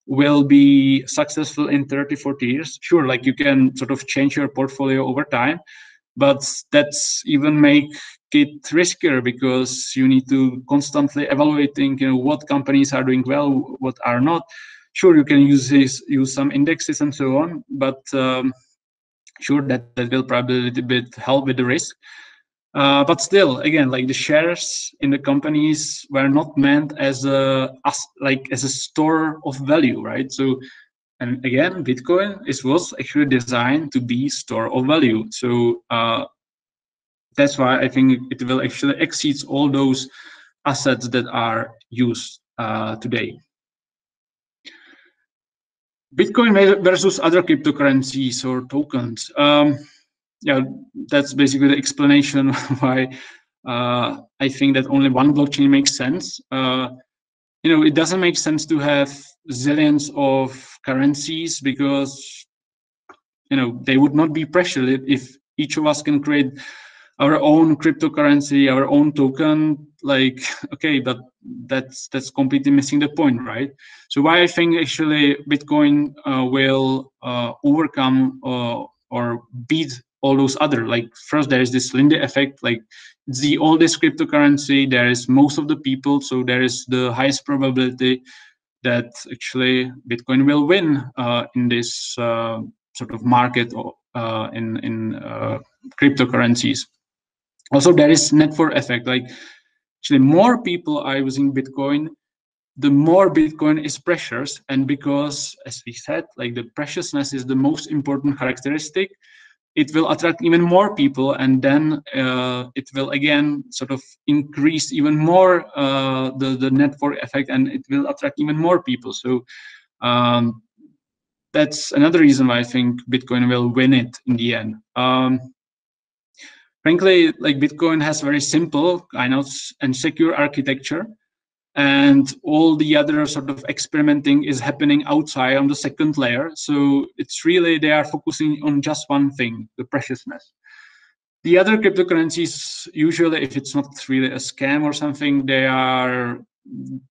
Speaker 1: will be successful in 30 40 years. Sure like you can sort of change your portfolio over time but that's even make it riskier because you need to constantly evaluating you know what companies are doing well what are not. Sure you can use this use some indexes and so on but um, sure that that will probably a little bit help with the risk. Uh, but still again like the shares in the companies were not meant as a as like as a store of value right? So and again, Bitcoin is was actually designed to be store of value. So uh, that's why I think it will actually exceed all those assets that are used uh, today. Bitcoin versus other cryptocurrencies or tokens. Um, yeah, that's basically the explanation why uh, I think that only one blockchain makes sense. Uh, you know, it doesn't make sense to have zillions of currencies because you know they would not be pressured if each of us can create our own cryptocurrency our own token like okay but that's that's completely missing the point right? So why i think actually bitcoin uh, will uh, overcome uh, or beat all those other like first there is this Lindy effect like the oldest cryptocurrency there is most of the people so there is the highest probability that actually Bitcoin will win uh, in this uh, sort of market uh, in in cryptocurrencies. Also, there is network effect. Like actually, more people are using Bitcoin, the more Bitcoin is precious, and because, as we said, like the preciousness is the most important characteristic it will attract even more people and then uh, it will again sort of increase even more uh, the, the network effect and it will attract even more people. So um, that's another reason why i think bitcoin will win it in the end. Um, frankly like bitcoin has very simple kind of and secure architecture and all the other sort of experimenting is happening outside on the second layer. So it's really they are focusing on just one thing the preciousness. The other cryptocurrencies usually if it's not really a scam or something they are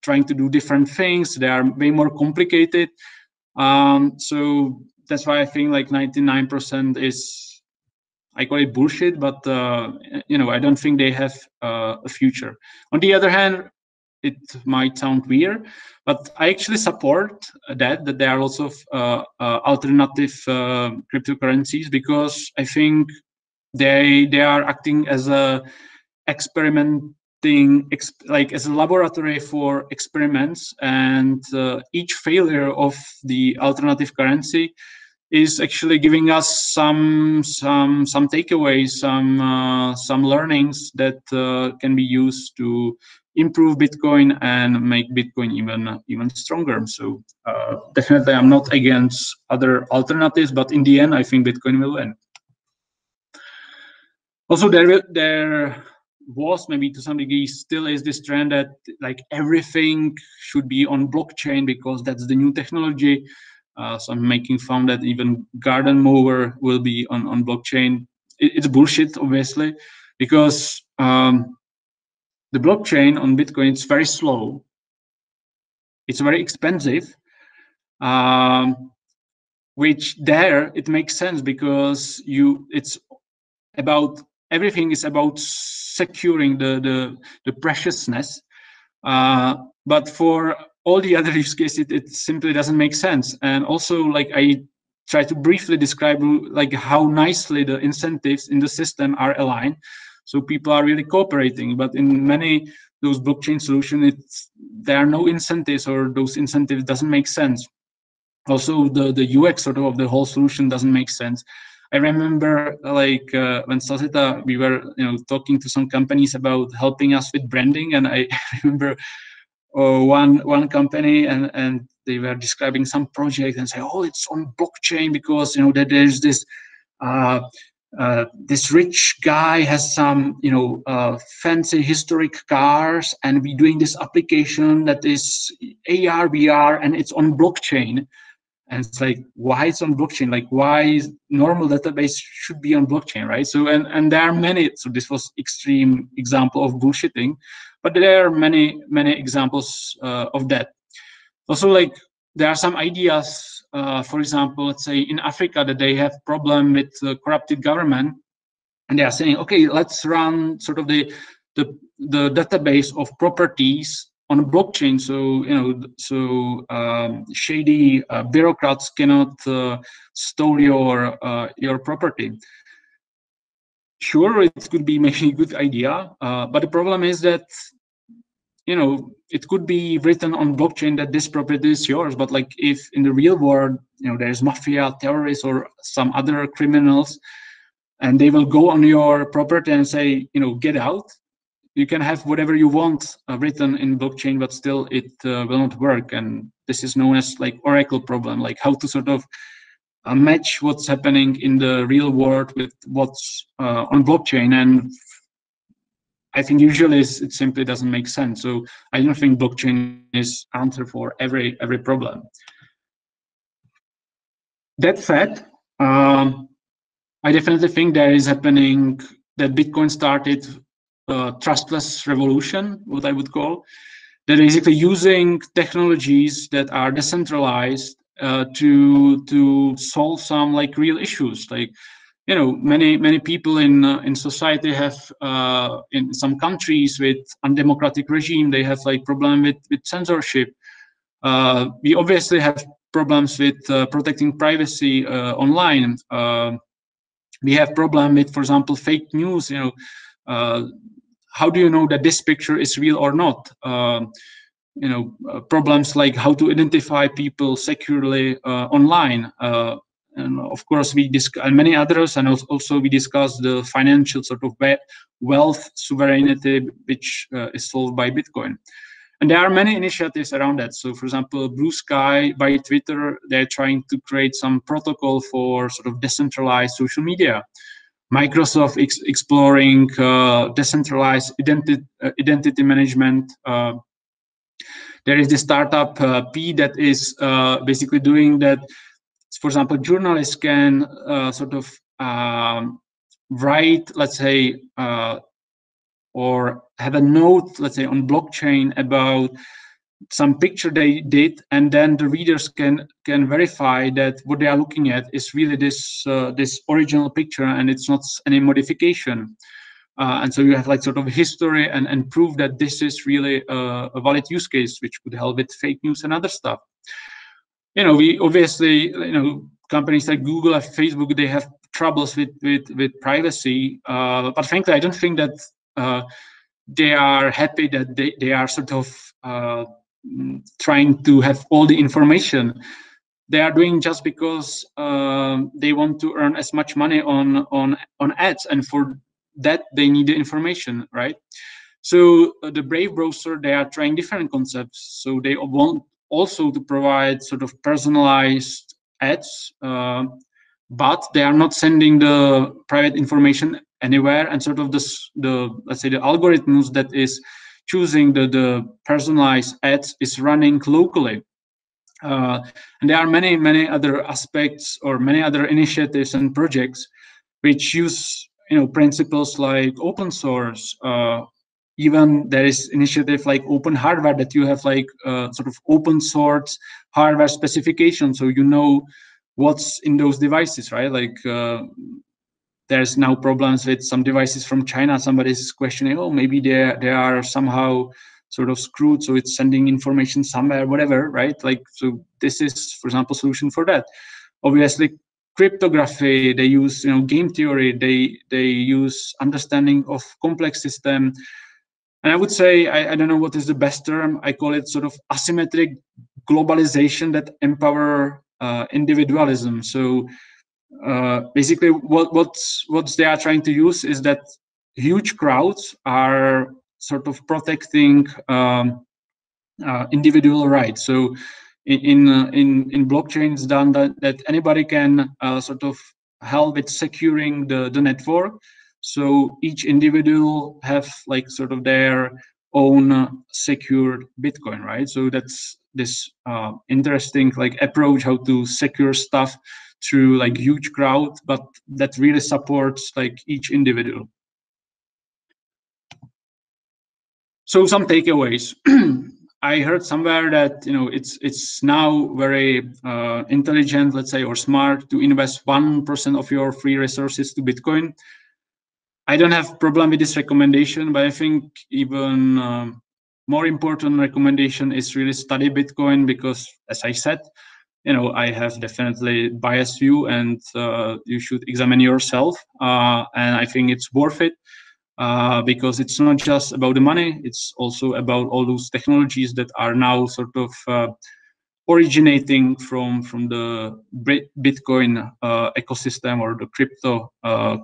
Speaker 1: trying to do different things. They are way more complicated. Um, so that's why i think like 99% is i call it bullshit but uh, you know i don't think they have uh, a future. On the other hand it might sound weird, but I actually support that that there are lots of uh, uh, alternative uh, cryptocurrencies because I think they they are acting as a experimenting exp like as a laboratory for experiments, and uh, each failure of the alternative currency is actually giving us some some some takeaways, some uh, some learnings that uh, can be used to improve Bitcoin and make Bitcoin even even stronger. So uh, definitely, I'm not against other alternatives, but in the end, I think Bitcoin will win. Also, there there was maybe to some degree still is this trend that like everything should be on blockchain because that's the new technology. Uh, so I'm making fun that even garden mower will be on on blockchain. It, it's bullshit, obviously, because um, the blockchain on Bitcoin is very slow. It's very expensive. Um, which there it makes sense because you it's about everything is about securing the the, the preciousness uh, but for all the other use cases it, it simply doesn't make sense and also like i try to briefly describe like how nicely the incentives in the system are aligned so people are really cooperating but in many those blockchain solutions it's there are no incentives or those incentives doesn't make sense. Also the the ux sort of, of the whole solution doesn't make sense. I remember like uh, when Salsita, we were you know talking to some companies about helping us with branding and i remember uh, one one company and and they were describing some project and say oh it's on blockchain because you know that there's this uh, uh, this rich guy has some you know uh, fancy historic cars and we're doing this application that is AR VR and it's on blockchain. And it's like why it's on blockchain? Like why normal database should be on blockchain right? So and and there are many so this was extreme example of bullshitting but there are many many examples uh, of that. Also like there are some ideas uh, for example, let's say in Africa that they have problem with uh, corrupted government, and they are saying, okay, let's run sort of the the the database of properties on a blockchain, so you know, so um, shady uh, bureaucrats cannot uh, store your uh, your property. Sure, it could be maybe a good idea, uh, but the problem is that you know it could be written on blockchain that this property is yours but like if in the real world you know there's mafia terrorists or some other criminals and they will go on your property and say you know get out you can have whatever you want uh, written in blockchain but still it uh, will not work and this is known as like oracle problem like how to sort of uh, match what's happening in the real world with what's uh, on blockchain and I think usually it simply doesn't make sense. So I don't think blockchain is answer for every every problem. That said, um, I definitely think there is happening that Bitcoin started a trustless revolution, what I would call, that basically using technologies that are decentralized uh, to to solve some like real issues like you know many many people in uh, in society have uh, in some countries with undemocratic regime they have like problem with with censorship. Uh, we obviously have problems with uh, protecting privacy uh, online. Uh, we have problem with for example fake news you know how do you know that this picture is real or not? You know problems like how to identify people securely online and of course we discuss many others and also we discuss the financial sort of wealth sovereignty which uh, is solved by bitcoin. And there are many initiatives around that. So for example Bluesky by twitter they're trying to create some protocol for sort of decentralized social media. Microsoft ex exploring uh, decentralized identity uh, identity management uh, there is the startup uh, p that is uh, basically doing that for example, journalists can uh, sort of um, write, let's say, uh, or have a note, let's say, on blockchain about some picture they did, and then the readers can can verify that what they are looking at is really this uh, this original picture, and it's not any modification. Uh, and so you have like sort of history and, and prove that this is really a, a valid use case, which could help with fake news and other stuff you know, we obviously, you know, companies like Google and Facebook, they have troubles with with with privacy. Uh, but frankly, I don't think that uh, they are happy that they they are sort of uh, trying to have all the information. they are doing just because uh, they want to earn as much money on on on ads, and for that they need the information, right? So uh, the Brave browser, they are trying different concepts. So they want also to provide sort of personalized ads, uh, but they are not sending the private information anywhere. And sort of the let's say the algorithms that is choosing the the personalized ads is running locally. Uh, and there are many many other aspects or many other initiatives and projects which use you know principles like open source uh, even there is initiative like open hardware that you have like uh, sort of open source hardware specification. So you know what's in those devices right? Like uh, there's now problems with some devices from china. Somebody's questioning oh maybe they they are somehow sort of screwed so it's sending information somewhere whatever right? Like so this is for example solution for that. Obviously cryptography they use you know game theory. They they use understanding of complex system and i would say I, I don't know what is the best term. I call it sort of asymmetric globalization that empower uh, individualism. So uh, basically what what's what they are trying to use is that huge crowds are sort of protecting um, uh, individual rights. So in uh, in in blockchains done that that anybody can uh, sort of help with securing the the network so each individual have like sort of their own uh, secured bitcoin right? So that's this uh, interesting like approach how to secure stuff through like huge crowd but that really supports like each individual. So some takeaways. I heard somewhere that you know it's it's now very uh, intelligent, let's say, or smart to invest one percent of your free resources to Bitcoin. I don't have problem with this recommendation, but I think even um, more important recommendation is really study Bitcoin because, as I said, you know I have definitely biased view, and uh, you should examine yourself. Uh, and I think it's worth it uh, because it's not just about the money, it's also about all those technologies that are now sort of uh, originating from from the Bitcoin uh, ecosystem or the crypto uh,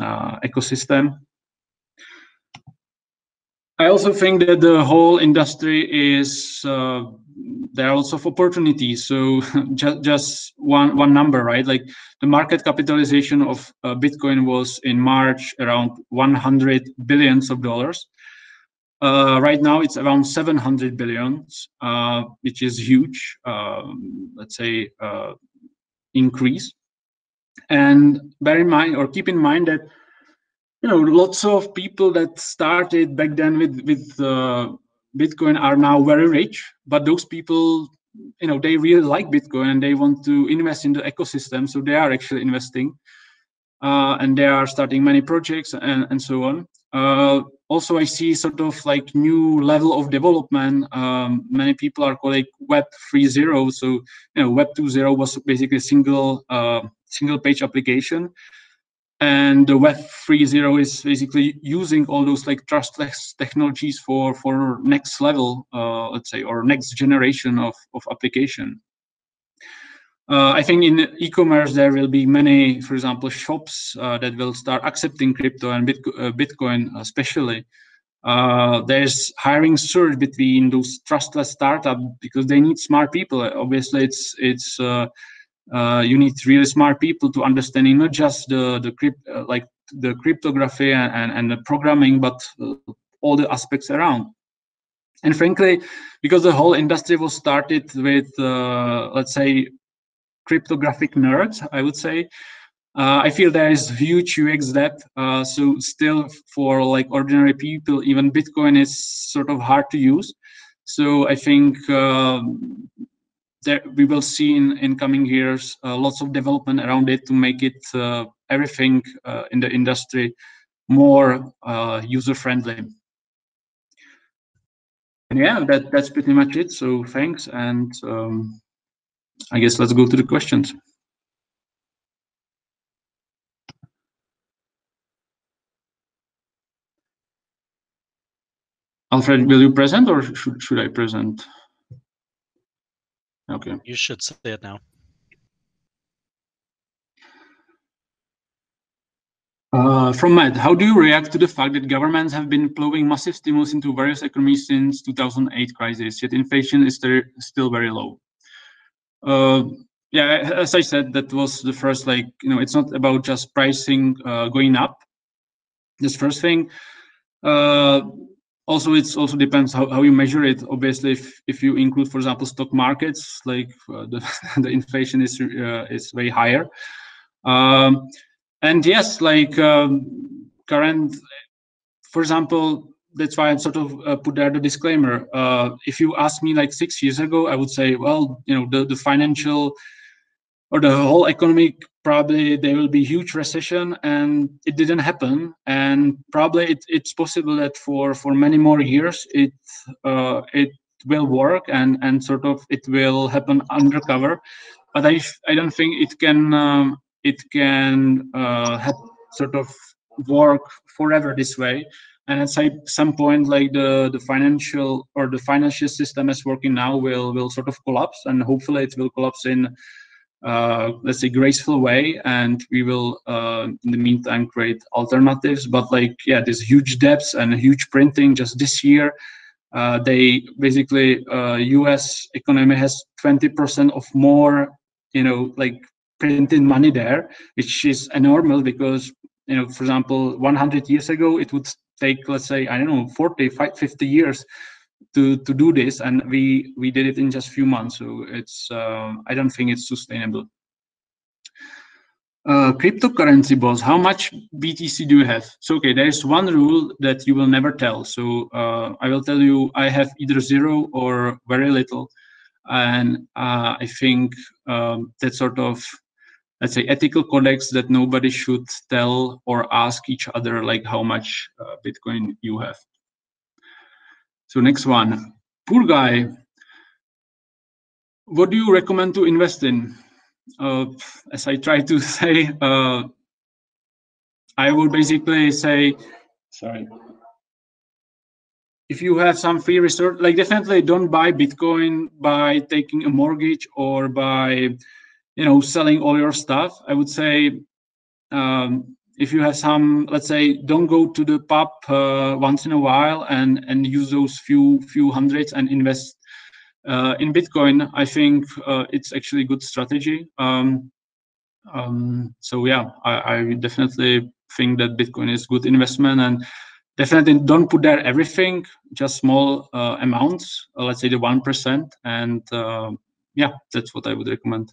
Speaker 1: ecosystem. I also think that the whole industry is uh, there are lots of opportunities. So just just one one number, right? Like the market capitalization of uh, Bitcoin was in March around 100 billions of dollars. Uh, right now, it's around 700 billions, uh, which is huge. Um, let's say uh, increase. And bear in mind or keep in mind that you know lots of people that started back then with with uh, Bitcoin are now very rich, but those people, you know, they really like Bitcoin and they want to invest in the ecosystem, so they are actually investing, uh, and they are starting many projects and and so on. Uh, also, I see sort of like new level of development. Um, many people are calling Web 3.0. So you know, Web 2.0 was basically single uh, single page application and the web 3.0 is basically using all those like trustless technologies for for next level uh, let's say or next generation of, of application uh, I think in e-commerce there will be many, for example, shops uh, that will start accepting crypto and uh, Bitcoin, especially. Uh, there's hiring surge between those trustless startups because they need smart people. Obviously, it's it's uh, uh, you need really smart people to understanding not just the the crypt uh, like the cryptography and, and, the programming, but uh, all the aspects around. And frankly, because the whole industry was started with uh, let's say cryptographic nerds, I would say. Uh, I feel there is huge UX debt. Uh, so still for like ordinary people, even Bitcoin is sort of hard to use. So I think there we will see in, in coming years uh, lots of development around it to make it uh, everything uh, in the industry more uh, user friendly. And yeah, that, that's pretty much it. So thanks. And um, I guess let's go to the questions. Alfred, will you present or should, should I present? Okay.
Speaker 2: You should say it now.
Speaker 1: Uh, from Matt, how do you react to the fact that governments have been plowing massive stimulus into various economies since 2008 crisis, yet inflation is still very low? Uh, yeah, as I said, that was the first, like, you know, it's not about just pricing uh, going up. This first thing. Uh, also, it's also depends how, how you measure it. Obviously, if, if you include, for example, stock markets, like uh, the, the inflation is, uh, is way higher. Um, and yes, like um, current, for example, that's why I sort of uh, put there the disclaimer. Uh, if you asked me like six years ago, I would say, well, you know, the, the financial or the whole economic probably there will be huge recession and it didn't happen. And probably it, it's possible that for for many more years it uh, it will work and and sort of it will happen undercover. But i i don't think it can um, it can uh, sort of work forever this way. And at some point like the the financial or the financial system is working now will will sort of collapse and hopefully it will collapse in uh, let's say graceful way and we will uh, in the meantime create alternatives. But like yeah there's huge debts and huge printing just this year. Uh, they basically us uh, economy has 20% of more you know like printed money there which is enormous because you know for example 100 years ago it would take let's say i don't know 40 50 years to to do this and we we did it in just a few months so it's uh, i don't think it's sustainable. Uh, cryptocurrency balls how much btc do you have? So okay there's one rule that you will never tell. So uh, i will tell you i have either zero or very little and uh, i think um, that sort of let's say ethical codex that nobody should tell or ask each other like how much uh, bitcoin you have so next one, poor guy. What do you recommend to invest in? Uh, as I try to say, uh, I would basically say, sorry, if you have some free research, like definitely don't buy Bitcoin by taking a mortgage or by, you know, selling all your stuff. I would say um, if you have some let's say don't go to the pub uh, once in a while and and use those few few hundreds and invest uh, in bitcoin i think uh, it's actually a good strategy. Um, um, so yeah I, I, definitely think that bitcoin is good investment and definitely don't put there everything just small uh, amounts uh, let's say the 1% and uh, yeah that's what i would recommend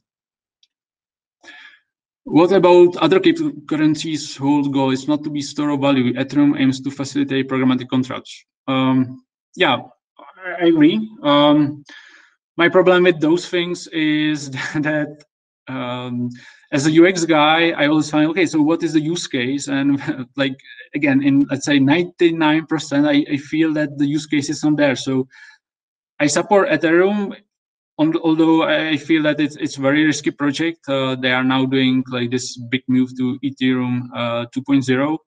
Speaker 1: what about other cryptocurrencies whose goal is not to be store of value? Ethereum aims to facilitate programmatic contracts. Um, yeah, I agree. Um, my problem with those things is that um, as a UX guy, I always find, okay, so what is the use case? And like, again, in let's say 99%, I, I feel that the use case is not there. So I support Ethereum although I feel that it's it's very risky project. Uh, they are now doing like this big move to Ethereum uh, 2.0.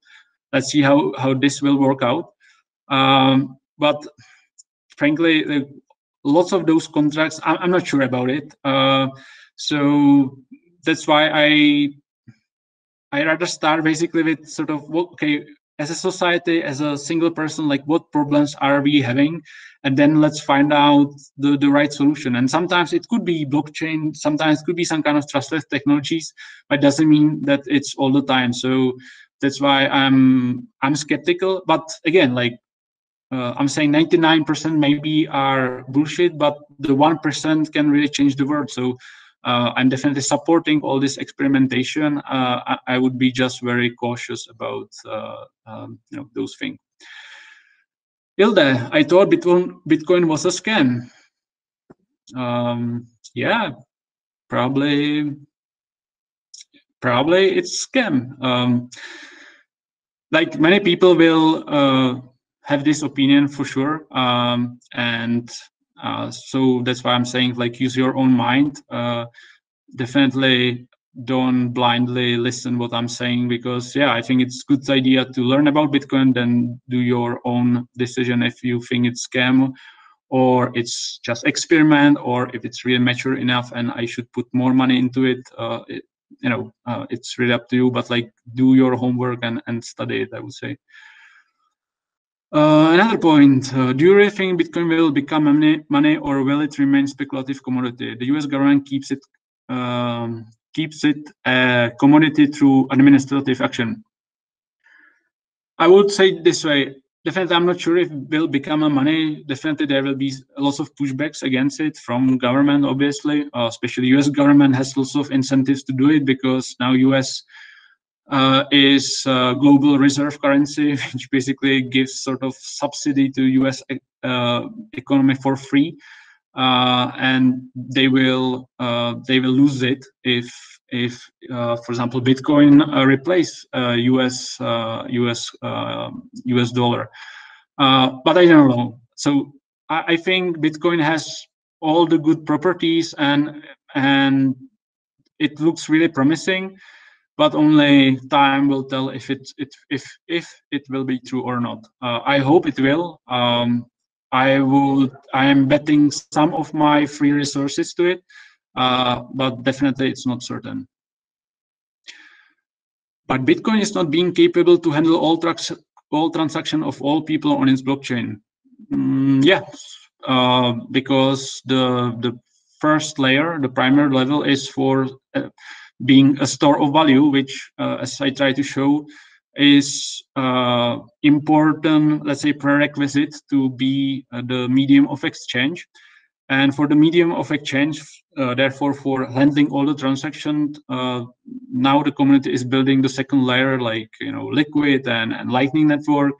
Speaker 1: Let's see how how this will work out. Um, but frankly, lots of those contracts, I'm, I'm not sure about it. Uh, so that's why I I rather start basically with sort of okay, as a society, as a single person, like what problems are we having? And then let's find out the, the right solution. And sometimes it could be blockchain, sometimes it could be some kind of trustless technologies, but doesn't mean that it's all the time. So that's why I'm I'm skeptical. But again, like uh, I'm saying 99% maybe are bullshit, but the 1% can really change the world. So I'm definitely supporting all this experimentation. Uh, I, I, would be just very cautious about uh, um, you know those things. Ilde, I thought Bitcoin Bitcoin was a scam. Um, yeah, probably probably it's scam. Um, like many people will uh, have this opinion for sure, um, and uh, so that's why I'm saying like use your own mind. Uh, definitely don't blindly listen what I'm saying because yeah, I think it's good idea to learn about Bitcoin, then do your own decision if you think it's scam or it's just experiment or if it's really mature enough and I should put more money into it. Uh, it you know uh, it's really up to you but like do your homework and and study it i would say uh, another point, uh, do you really think Bitcoin will become money, money or will it remain speculative commodity? The US government keeps it um, keeps it a commodity through administrative action. I would say this way, definitely I'm not sure if it will become a money. Definitely there will be lots of pushbacks against it from government, obviously, uh, especially US government has lots of incentives to do it because now US uh, is uh, global reserve currency, which basically gives sort of subsidy to US uh, economy for free. Uh, and they will uh, they will lose it if if for example Bitcoin replace US US US dollar. but I don't know. So I, I think Bitcoin has all the good properties and and it looks really promising but only time will tell if it, it if if it will be true or not. Uh, I hope it will. Um, I would. I am betting some of my free resources to it, uh, but definitely it's not certain. But Bitcoin is not being capable to handle all trans all transaction of all people on its blockchain. Mm, yeah, uh, because the the first layer, the primary level, is for uh, being a store of value, which, uh, as I try to show, is uh, important, let's say, prerequisite to be uh, the medium of exchange. And for the medium of exchange, uh, therefore, for handling all the transactions, uh, now the community is building the second layer, like you know, Liquid and, and Lightning Network.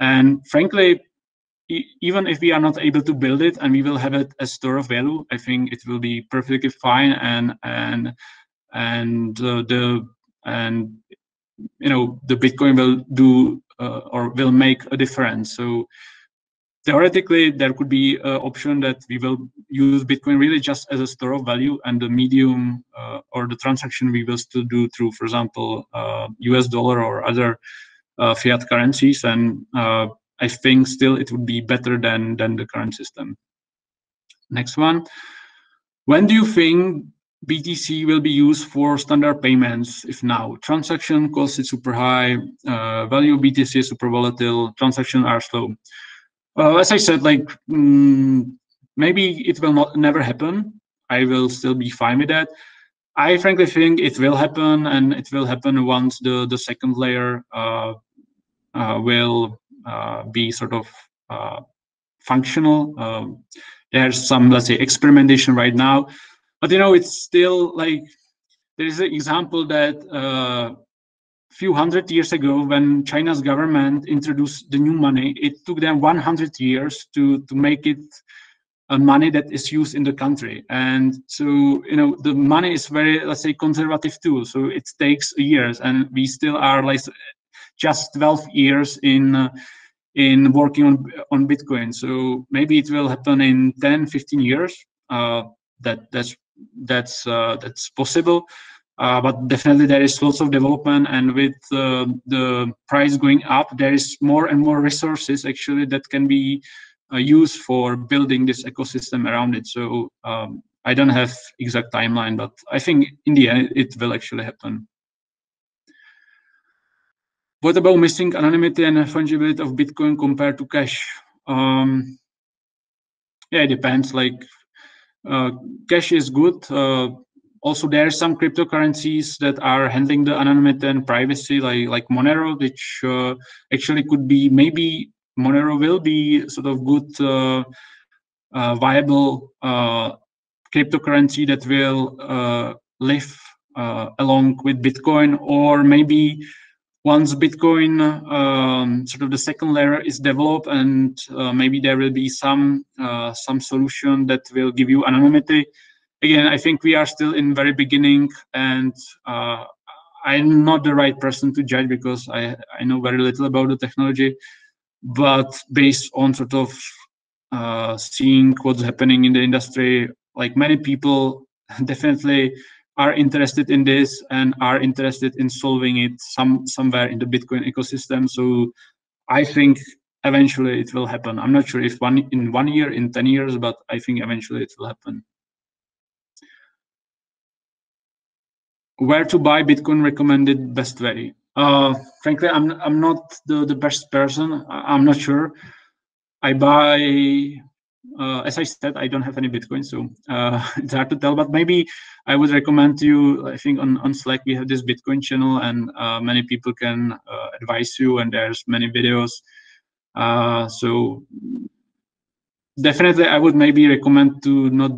Speaker 1: And frankly, even if we are not able to build it and we will have it as store of value, I think it will be perfectly fine and and and uh, the and you know the Bitcoin will do uh, or will make a difference. So theoretically, there could be an option that we will use Bitcoin really just as a store of value, and the medium uh, or the transaction we will still do through, for example, US uh, dollar or other uh, fiat currencies. And uh, I think still it would be better than than the current system. Next one. When do you think BTC will be used for standard payments if now. Transaction cost is super high, uh, value BTC is super volatile, transactions are slow. Uh, as I said, like mm, maybe it will not never happen. I will still be fine with that. I frankly think it will happen, and it will happen once the the second layer uh, uh will uh, be sort of uh, functional. Um, there's some let's say experimentation right now but you know it's still like there is an example that a uh, few hundred years ago when china's government introduced the new money it took them 100 years to to make it a money that is used in the country. And so you know the money is very let's say conservative too so it takes years. And we still are like just 12 years in uh, in working on on bitcoin. So maybe it will happen in 10 15 years. Uh, that that's that's uh, that's possible. Uh, but definitely there is lots of development and with uh, the price going up there is more and more resources actually that can be used for building this ecosystem around it. So um, i don't have exact timeline but i think in the end it will actually happen. What about missing anonymity and fungibility of bitcoin compared to cash? Um, yeah it depends. Like cash is good. Uh, also, there are some cryptocurrencies that are handling the anonymity and privacy, like like Monero, which uh, actually could be maybe Monero will be sort of good, viable cryptocurrency that will live uh, along with Bitcoin, or maybe once Bitcoin um, sort of the second layer is developed, and uh, maybe there will be some uh, some solution that will give you anonymity. Again, I think we are still in very beginning, and uh, I'm not the right person to judge because I I know very little about the technology. But based on sort of uh, seeing what's happening in the industry, like many people definitely are interested in this and are interested in solving it some somewhere in the Bitcoin ecosystem. So I think eventually it will happen. I'm not sure if one in one year, in 10 years, but I think eventually it will happen. where to buy Bitcoin recommended best way. Uh, frankly, I'm I'm not the, the best person. I'm not sure. I buy, uh, as I said, I don't have any Bitcoin, so uh, it's hard to tell. But maybe I would recommend to you. I think on, on Slack we have this Bitcoin channel, and uh, many people can uh, advise you, and there's many videos. Uh, so definitely, I would maybe recommend to not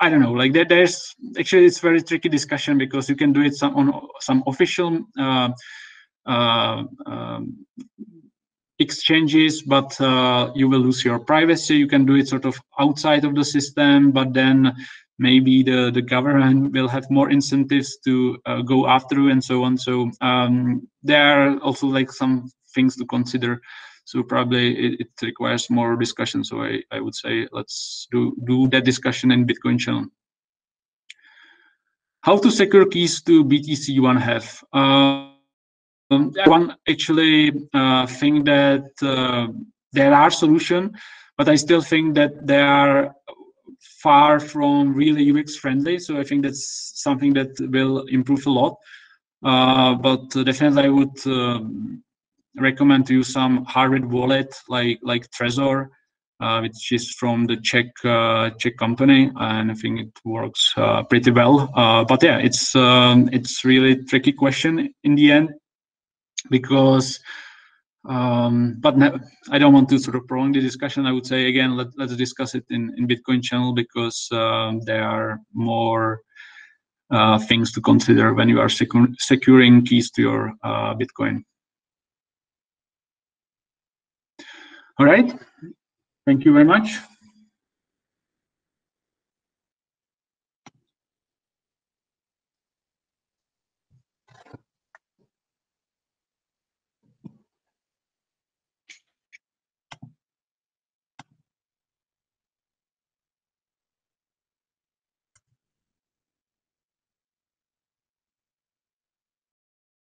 Speaker 1: I don't know, like that. There's actually it's very tricky discussion because you can do it some on some official uh, um, exchanges, but uh, you will lose your privacy. You can do it sort of outside of the system, but then maybe the, the government will have more incentives to uh, go after and so on. So um, there are also like some things to consider. So probably it, it, requires more discussion. So I, I would say let's do, do that discussion in Bitcoin channel. How to secure keys to BTC1F? Um, one actually uh, think that uh, there are solutions, but I still think that they are far from really UX friendly. So I think that's something that will improve a lot. Uh, but definitely I would um, recommend to use some hardware wallet like like Trezor, uh, which is from the Czech uh, Czech company, and I think it works uh, pretty well. Uh, but yeah, it's um, it's really tricky question in the end because. Um, but I don't want to sort of prolong the discussion. I would say again, let, let's discuss it in, in Bitcoin channel because um, there are more uh, things to consider when you are secu securing keys to your uh, Bitcoin. All right. Thank you very much.